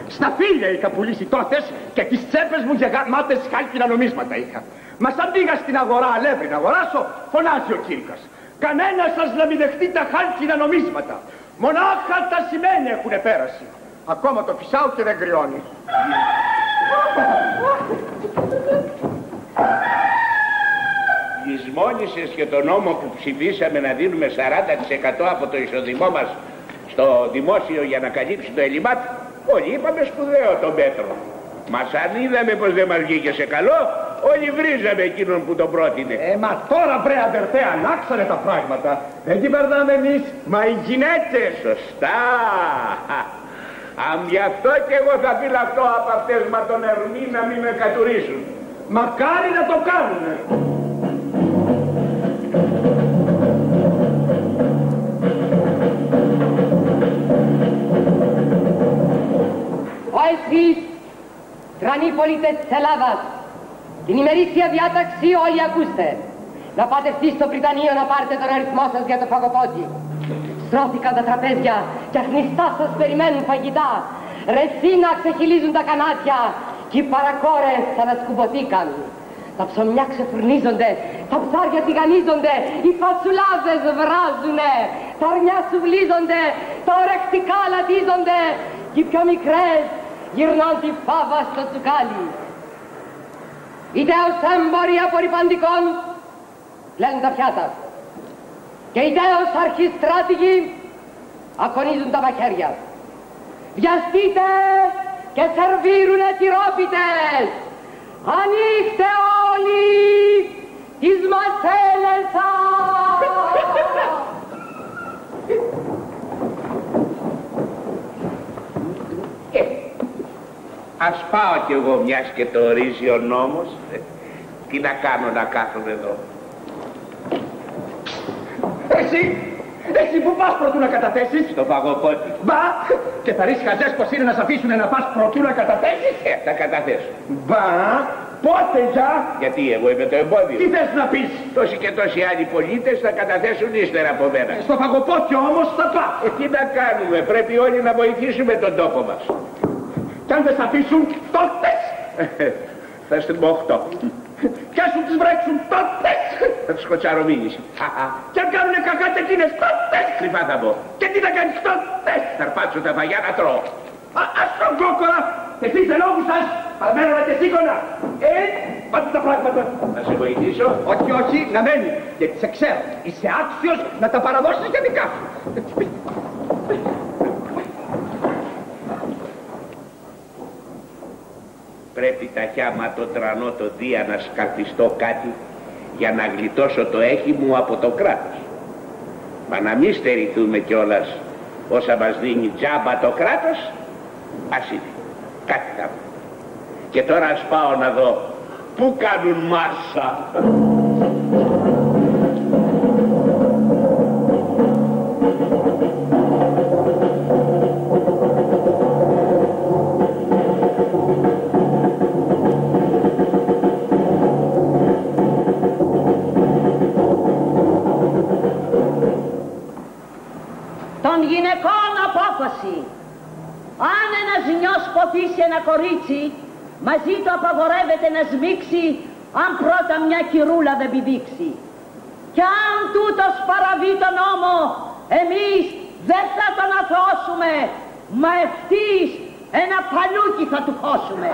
Στα φίλια είχα πουλήσει τότες και τις τσέπες μου γεμάτες χάλκινα νομίσματα είχα. Μας σαν πήγα στην αγορά αλεύρι να αγοράσω, φωνάζει ο Κύρκας. Κανένας σας να μην δεχτεί τα χάλκινα νομίσματα. Μονάχα τα σημαίνει έχουνε πέρασει. Ακόμα το φυσάω και δεν κρυώνει. Λυσμόνησες και τον νόμο που ψηφίσαμε να δίνουμε 40% από το εισοδημό μας στο δημόσιο για να καλύψει το ελλημάτ. Όλοι είπαμε σπουδαίο το μέτρο. Μας αν είδαμε πως δεν μας βγήκε σε καλό, όλοι βρίζαμε εκείνον που τον πρότεινε. Ε, μα τώρα βρε αδερφέ, αλλάξανε τα πράγματα. Δεν κυβερνάμε εμείς, μα οι γυναίκες. Σωστά. Αν γι' αυτό και εγώ θα φυλαχτώ από αυτές μα τον Ερμή να μην με κατουρίσουν. Μακάρι να το κάνουνε. Ο εσείς, τρανοί πολίτες της Ελλάδας, την ημερήσια διάταξη όλοι ακούστε. Να πάτε εσείς στο Πριτανείο να πάρετε τον αριθμό σας για το φαγοπότη. Στρώθηκαν τα τραπέζια και αχνιστά σας περιμένουν φαγητά. Ρεσίνα ξεχυλίζουν τα κανάτια και οι παρακόρες ανασκουμποθήκαν. Τα ψωμιά ξεφουρνίζονται, τα ψάρια τηγανίζονται, οι φασουλάδες βράζουνε, τα αρνιά σουβλίζονται, τα ορεκτικά λατίζονται και οι πιο μικρές γυρνάν τη φάβα στο τσουκάλι. Είτε ως έμποροι απορριπαντικών λένε τα πιάτα και οι δέος αρχιστράτηγοι ακονίζουν τα μαχαίρια. Βιαστείτε και σερβίρουνε τυρόπιτες. Ανοίξτε όλοι τις μασέλες σας. Ε, ας πάω κι εγώ μιας και το ορίζει ο νόμος. Ε, τι να κάνω να κάθομαι εδώ. Εσύ, εσύ που πας προτού να καταθέσεις. Στο φαγοπότη. Μπα, και θα ρίξει χαζές πως είναι να σ' αφήσουν να πας προτού να καταθέσεις. Ε, θα καταθέσω. Μπα, πότε για; Γιατί εγώ είμαι το εμπόδιο. Τι θες να πεις; Τόσοι και τόσοι άλλοι πολίτες θα καταθέσουν ύστερα από μένα. Στο φαγοπότη όμως θα πας. Ε, τι να κάνουμε, πρέπει όλοι να βοηθήσουμε τον τόπο μας. Κι αν δεν σ' αφήσουν, τότε. θα στριμωχτώ. Κι αν σου τις βρέξουν, τότε. Θα τους κοτσαρομείνεις. Κι αν κάνουνε κακά και εκείνες, τότε. Κρυφά θα μπω. Και τι θα κάνεις τότε. Θα αρπάξω τα φαγιά να τρώω. Α, ας τον κόκορα. Και εσείς δεν λόγους σας. Παραμένω και σήκωνα. Ε, πάτε τα πράγματα. Θα σε βοηθήσω. Όχι, όχι, να μένει. Γιατί σε ξέρω. Είσαι άξιος να τα παραδώσεις για δικά σου. Πρέπει τα χιάμα το τρανό το δία να σκαρπιστώ κάτι για να γλιτώσω το έχει μου από το κράτος. Μα να μην στερηθούμε κιόλας όσα μας δίνει τζάμπα το κράτος, ας είναι. Κάτι θα πω. Και τώρα ας πάω να δω πού κάνουν μάσα. Απόφαση. Αν ένας νιός ποτίσει ένα κορίτσι, μαζί του απαγορεύεται να σμίξει, αν πρώτα μια κυρούλα δεν πηδήξει. Και αν τούτος παραβεί τον νόμο, εμείς δεν θα τον αθώσουμε, μα ευτής ένα παλούκι θα του χώσουμε.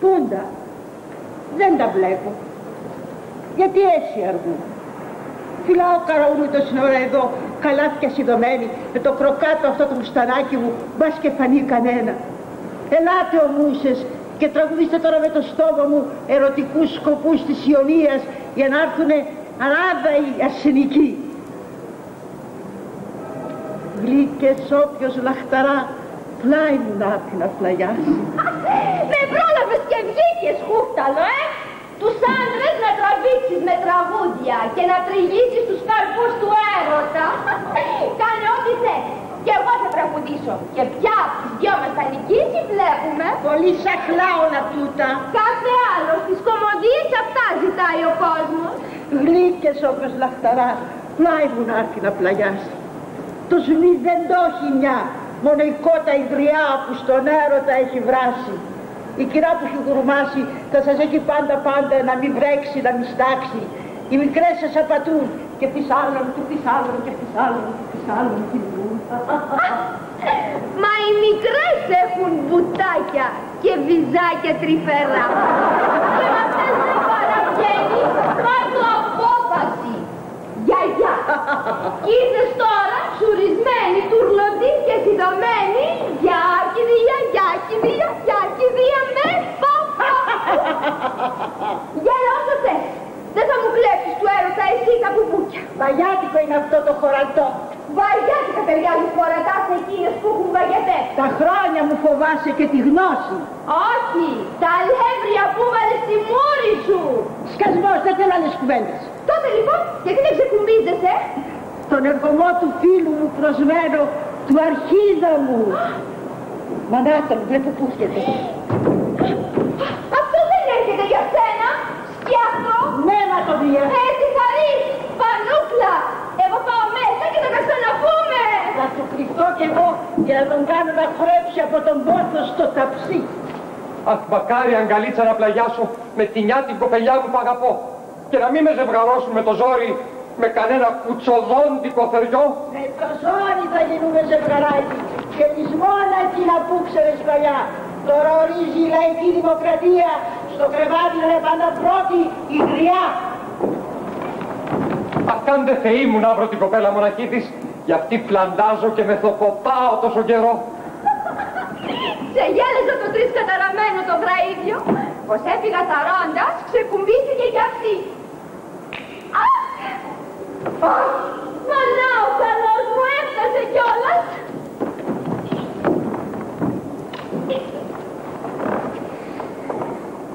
Πούντα. Δεν τα βλέπω. Γιατί έτσι αργούν. Φυλάω καραούνι τόση ώρα εδώ, καλάθια σιδωμένη, με το κροκάτο αυτό το μουστανάκι μου, μπας και φανεί κανένα. Ελάτε ομούσες και τραγουδίστε τώρα με το στόμα μου ερωτικούς σκοπούς της Ιωνίας για να έρθουνε αράβαοι ασυνικοί. Γλύκες όποιος λαχταρά πλάι μου να έρθει να φλαγιάσει. Με πρόλαβες και βγήκες χούφταλο, ε! Τους άντρες να τραβήξεις με τραγούδια και να τριγύσεις τους καρπούς του έρωτα. Κάνε ό,τι θες. Και εγώ θα τραγουδήσω. Και πια τις δυο μας θα νικήσει βλέπουμε. Πολύ σαχλά όλα τούτα. Κάθε άλλο στις κομμωδίες αυτά ζητάει ο κόσμος. Γλύκες όποιος λαχταρά πλάι μου να έρθει να πλαγιάσει. Το ζουμί δεν το έχει μια, μόνο η κότα ιδριά που στον έρωτα έχει βράσει. Η κυρά που έχει γουρμάσει θα σας έχει πάντα πάντα να μην βρέξει, να μην στάξει. Οι μικρές σας απατούν και πεις άλλον και πεις άλλον και πεις άλλον και πεις άλλον και Μα οι μικρές έχουν μπουτάκια και βυζάκια τρυφερά. και με αυτές δεν παραβγαίνει, πάρ' απόφαση. Γιαγιά, κι ήρθες τώρα σουρισμένη, τουρλοντή και συνδομένη, γιάκηδια, γιάκηδια, γιάκηδια με παπά. Γέλα όσο θες. Δεν θα μου κλέψεις του έρωτα εσύ τα πουπούκια. Βαγιάτικο είναι αυτό το χωρατό. Βαγιάτικα ταιριάζει χωρατάς σε εκείνες που έχουν βαγιατές. Τα χρόνια μου φοβάσαι και τη γνώση. Όχι, τα αλεύρια που βάλες στη μούρη σου. Σκασμός, δεν θέλω άλλες κουβέντες. Τότε λοιπόν, γιατί δεν ξεκουμπίζεσαι; Τον εργομό του φίλου μου προσμένω, του αρχίδα μου. Μανάτα μου, βλέπω που έρχεται. Αυτό δεν έρχεται για σένα, σκιάχτρο. Ναι, μα το δια. Έτσι χαρείς, πανούκλα. Εγώ πάω μέσα και θα τα ξαναπούμε. Θα του κρυφτώ κι εγώ και να τον κάνω να χορέψει από τον πόθο στο ταψί. Αχ, μακάρι αγκαλίτσα να πλαγιάσω με τη νιά την κοπελιά μου που αγαπώ και να μην με ζευγαρώσουν με το ζόρι με κανένα κουτσοδόντικο θεριό. Με το ζόρι θα γίνουμε ζευγαράκι και τις μόναχοι που ξέρεις παλιά. Τώρα ορίζει η λαϊκή δημοκρατία στο κρεβάτι να είναι πάντα πρώτη η γριά. Αχ, αν δεν θεή μου να βρω την κοπέλα μοναχή της, γι' αυτή πλαντάζω και με θοκοπάω τόσο καιρό. Σε γέλασε το τρεις καταραμένο το γραίδιο. Πως έφυγα ταρώντας, ξεκουμπίστηκε κι αυτή. Αχ! Αχ! Μα να ο καλός μου έφτασε κιόλας.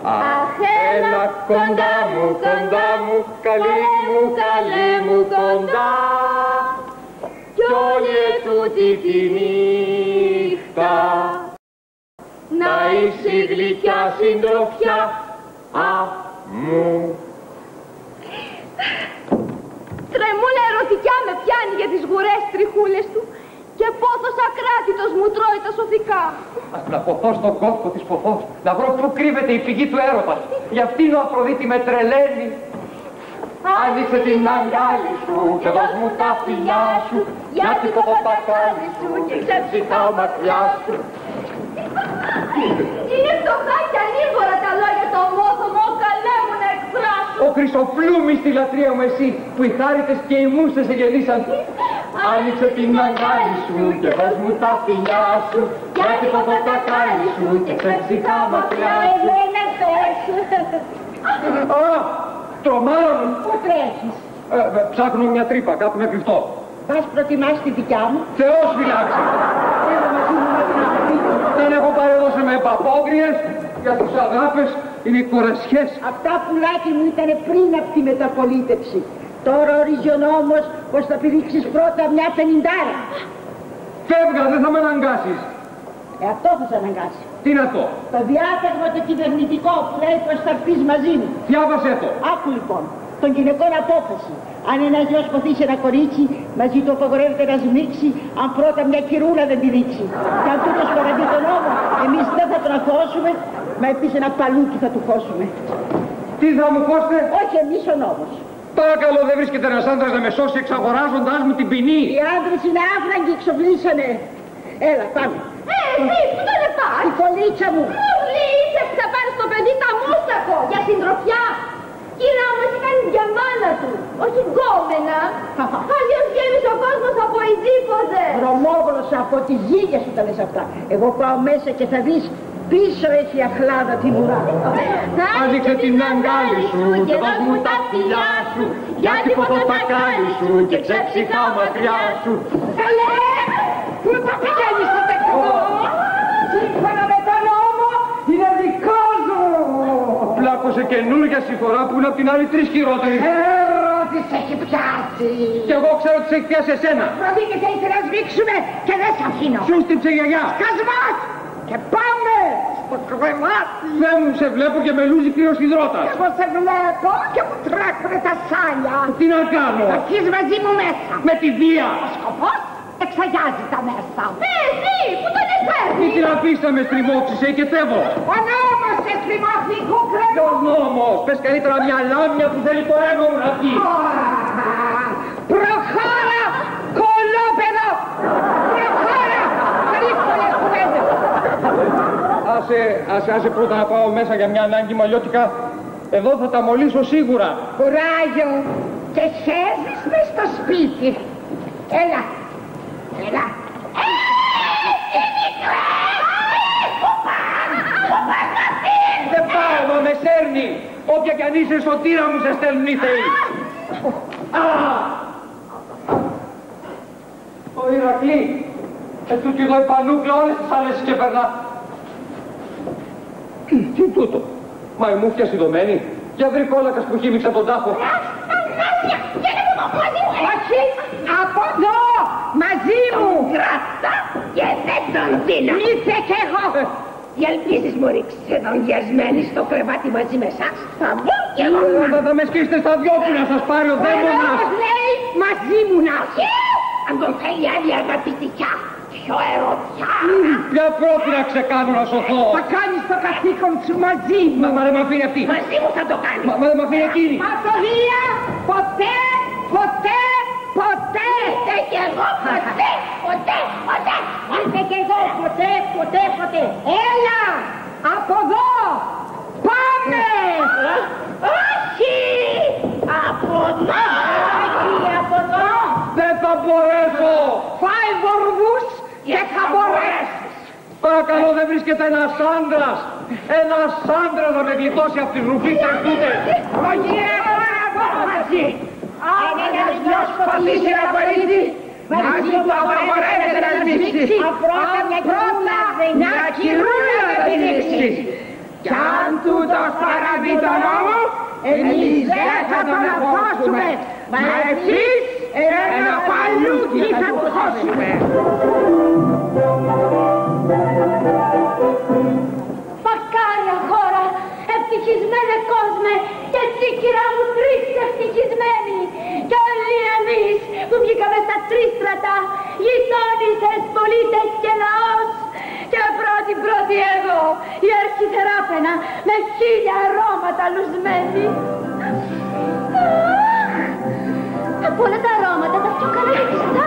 Αχ, έλα κοντά μου, κοντά μου, καλή μου, καλή μου κοντά. Κι όλη τούτη τη νύχτα να είσαι γλυκιά συντροφιά α, μου. Τρεμούλα ερωτικιά με πιάνει για τις γουρές τριχούλες του και πόθος ακράτητος μου τρώει τα σωθικά. Να ποθώ στον κόκκο της ποθός, να βρω πού κρύβεται η πηγή του έρωτας. Γι' αυτήν ο Αφροδίτη με τρελαίνει. Άνοιξε την αγκάλη σου και δώσ' μου τα φιλιά σου γιατί το ποτακάλι σου και ξεψητάω μακριά σου. Είναι φτωχά και ανήφορα τα λόγια το ομόθωμο, καλέ μου να εκφράσω. Ο Χρυσοφλούμης στη λατρεία μου εσύ, που οι χάριτες και οι μούστες σε γελίσαν. Άνοιξε την αγκάλη σου και δώσ' μου τα φιλιά σου γιατί το ποτακάλι σου και ξεψητάω μακριά σου. Εμένα θες. Α, τρομάρων. Πού τρέχεις; Ε, ε, ψάχνω μια τρύπα, κάπου με κρυφτό. Πας προτιμάς τη δικιά μου. Θεός φυλάξει. Έλα μαζί μου να την αγαπήσω. Δεν έχω πάρει εδώ σε με παπόγριες, για τους αγάπες, είναι οι κορασιές. Αυτά πουλάκι μου ήταν πριν από τη μεταπολίτευση. Τώρα ορίζει ο νόμος πως θα πηδήξεις πρώτα μια πενιντάρα. Φεύγα, δεν θα με αναγκάσεις. Ε, αυτό θα σε αναγκάσει. Τι είναι αυτό; Το διάταγμα το κυβερνητικό που λέει πως θα έρθεις μαζί μου. Διάβασέ το. Άκου λοιπόν, των γυναικών απόφαση. Αν ένα γιος ποθήσει ένα κορίτσι, μαζί του απαγορεύεται να σμίξει, αν πρώτα μια κυρούλα δεν τη δείξει. Και αν τούτος παραγγεί τον νόμο, εμείς δεν θα τον αθώσουμε, μα επίσης ένα παλούκι θα του χώσουμε. Τι θα μου κόστε. Όχι εμείς ο νόμος. Παρακαλώ, δεν βρίσκεται ένας άντρας να με σώσει εξαγοράζοντάς μου την ποινή. Οι άντρες είναι άφραγγοι, εξοπλίσανε. Έλα, πάμε. Ε, εσύ, πού τον πας. Η κολλίτσα μου. Μουρλή, είσαι που θα πάρεις το παιδί τα μούστακο για συντροφιά. Κύρα μου, εσύ κάνεις για μάνα του, όχι γκόμενα. Αλλιώς γέμισε ο κόσμος από ειδήποτε. Βρωμόβολος σου από τη γύλια σου τα λες αυτά. Εγώ πάω μέσα και θα δεις πίσω έχει αχλάδα την ουρά. Άνοιξε την αγκάλη σου και δώσ' μου τα φιλιά σου γιατί ποτέ τα κάλλη σου και ξέψυχα μακριά σου. Καλέ! Πού τα πηγαίνεις στο τεχνό! Σύμφωνα με τον νόμο είναι δικό σου! Πλάκωσε καινούργια συμφορά που είναι απ' την άλλη τρεις χειρότερη. Ερώτης έχει πιάσει! Κι εγώ ξέρω ότι σε έχει πιάσει εσένα. Προδίκες έχει να σβήξουμε και δεν σ' αφήνω! Σου στύψε γιαγιά. Σκασμός! Και πάμε στο κρεβάτι! Δεν μου σε βλέπω και με λούζει κρύος υδρότας. Εγώ σε βλέπω και μου τρέχουνε τα σάλια. Τι να κάνω; Αρχίζει μαζί μου μέσα. Με τη βία. Ο σκοπός; Εξαγιάζει τα μέσα. Ναι, εσύ που τον Μη εφέρνει. την αφήσεις να με στριμώξεις, σε οικετεύω. Ο νόμος σε στριμώχνει κούκλε Ποιος νόμος. Πες καλύτερα μια λάμια που θέλει το αίμα μου να βγει. Προχώρα, κολόπεδο! Προχώρα! Δύσκολες κουβέντες. Άσε, άσε, άσε πρώτα να πάω μέσα για μια ανάγκη μαλλιώτικα. Εδώ θα τα μολύσω σίγουρα. Κουράγιο και χέζεις μες στο σπίτι. Έλα, έλα. Δεν πάω, μα με σέρνει. Όποια κι αν είσαι σωτήρα μου σε στέλνουν οι θεοί. Α! Ο Ηρακλή. Ε, τούτη εδώ η πανούκλα όλες τις άλλες και περνά. Τι τούτο. Μα η μούφια σιδωμένη. Για βρει κόλακας που χύμιξε τον τάφο. Όχι, από εδώ, μαζί μου. Κρατά και δεν τον δίνω. Ήρθε κι εγώ. Τι ελπίζεις μου ρίξε τον διασμένη στο κρεβάτι μαζί με εσάς. Θα βγω κι εγώ. Ε, Θα, θα με σκίσετε στα δυο που να σας πάρει ο Ο δαίμονας. νόμος λέει μαζί μου να είσαι. Αν τον θέλει άλλη αγαπητικιά, πιο ερωτιά. Ποια πρώτη να ξεκάνω να σωθώ. Θα κάνεις το καθήκον σου μαζί μου. Μα, μα δεν με αφήνει αυτή. Μαζί μου θα το κάνεις. Μα, μα δεν με αφήνει εκείνη. Παθοδία, ποτέ, ποτέ, ποτέ. Ήρθε κι εγώ ποτέ, ποτέ, ποτέ. Ήρθε κι εγώ ποτέ, ποτέ, ποτέ. Έλα, από εδώ, πάμε. Όχι, από εδώ. Όχι, από εδώ. Δεν θα μπορέσω. Φάει βορβούς και θα μπορέσεις. Παρακαλώ δεν βρίσκεται ένας άντρας. Ένας άντρας να με γλιτώσει από τις ρουφίτσες τούτες. Όχι, εγώ εγώ μαζί. Αν ένας γιος φωτίσει ένα κορίτσι, μαζί του απαγορεύεται να σμίξει. Πρώτα μια κυρούλα να την ρίξει. Κι αν τούτος παραβεί τον νόμο, εμείς δεν θα τον αφώσουμε. Μα εσείς ένα παλούκι θα του χώσουμε. Μακάρια χώρα, ευτυχισμένε κόσμε και εσύ κυρά μου τρεις ευτυχισμένοι και όλοι εμείς που βγήκαμε στα τρίστρατα, γειτόνισσες, πολίτες και λαός και πρώτη πρώτη εγώ, η αρχιθεράπαινα με χίλια αρώματα λουσμένη. Από όλα τα αρώματα τα πιο καλά είναι τη στάσου. Μόνο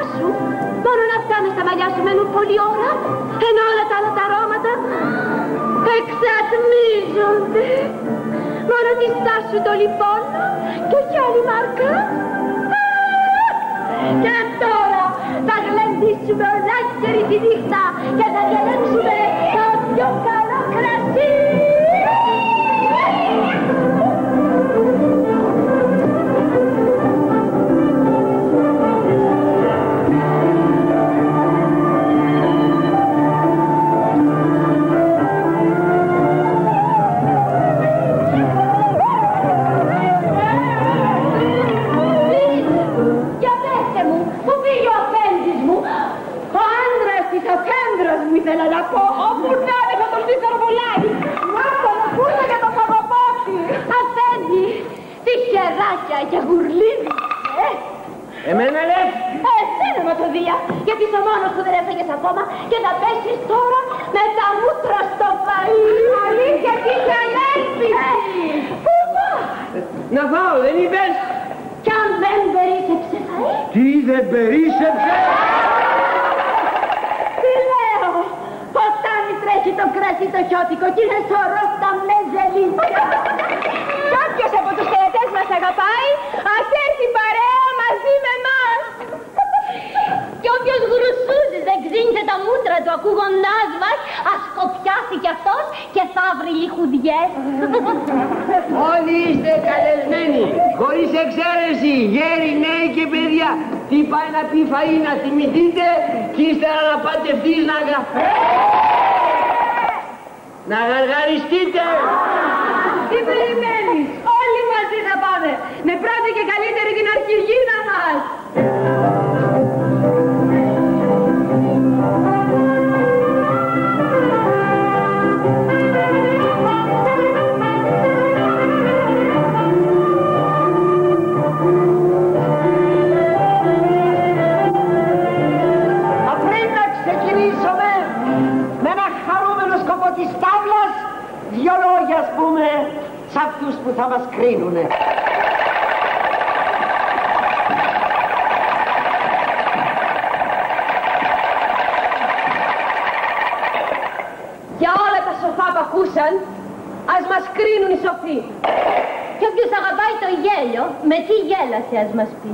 να φτάμε στα μαλλιά σου μένουν πολλή ώρα, ενώ όλα τα άλλα τα αρώματα εξατμίζονται. Μόνο τη στάσου το λοιπόν και όχι άλλη μάρκα. Και τώρα θα γλεντήσουμε ολόκληρη τη νύχτα και θα διαλέξουμε το πιο καλό κρασί. Εμένα λες; ε, εσένα Ματωδία, γιατί είσαι ο μόνος που δεν έφεγες ακόμα και θα πέσεις τώρα με τα μούτρα στο φαΐ. Αλήθεια τι είσαι ανέλπιστη. Πού πας. Να φάω, δεν είπες; Κι αν δεν περίσσεψε φαΐ. Τι δεν περίσσεψε. Τι λέω! Ποτάμι τρέχει το κρασί το χιώτικο και είναι σωρός τα μεζελίσια. Κι όποιος από τους θεατές μας αγαπάει, ας έρθει παρέα μαζί με μας. Κι όποιος γρουσούζεις δεν ξύνει το ακούγοντάς μας ασκοπιάσει κι αυτός και θα βρει λιχουδιές. Όλοι είστε καλεσμένοι, χωρίς εξαίρεση, γέροι, νέοι και παιδιά. Τι πάει να πει φαΐ να θυμηθείτε και ύστερα να πάτε ευθύς να γα... Να γαργαριστείτε. Τι περιμένεις, όλοι μαζί θα πάμε, με πρώτη και καλύτερη την αρχηγίνα μας. Μα πριν να ξεκινήσουμε με ένα χαρούμενο σκοπό της τάβλας, δυο λόγια ας πούμε σε αυτούς που θα μας κρίνουνε. Για όλα τα σοφά που ακούσαν, ας μας κρίνουν οι σοφοί. Και όποιος αγαπάει το γέλιο, με τι γέλασε ας μας πει.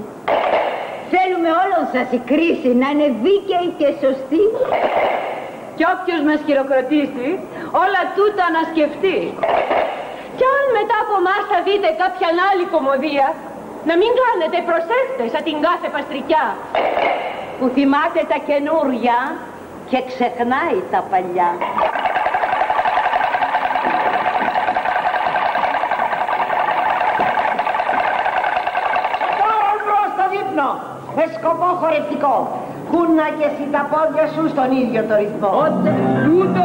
Θέλουμε όλων σας η κρίση να είναι δίκαιη και σωστή. Και όποιος μας χειροκροτήσει, όλα τούτα να σκεφτεί. Κι αν μετά από εμάς θα δείτε κάποια άλλη κομμωδία, να μην κάνετε προσέχτες σαν την κάθε παστρικιά. Που θυμάται τα καινούρια και ξεχνάει τα παλιά. Τώρα μπρος στο δείπνο, με σκοπό χορευτικό. Κούνα και εσύ τα πόδια σου στον ίδιο το ρυθμό. Τούτο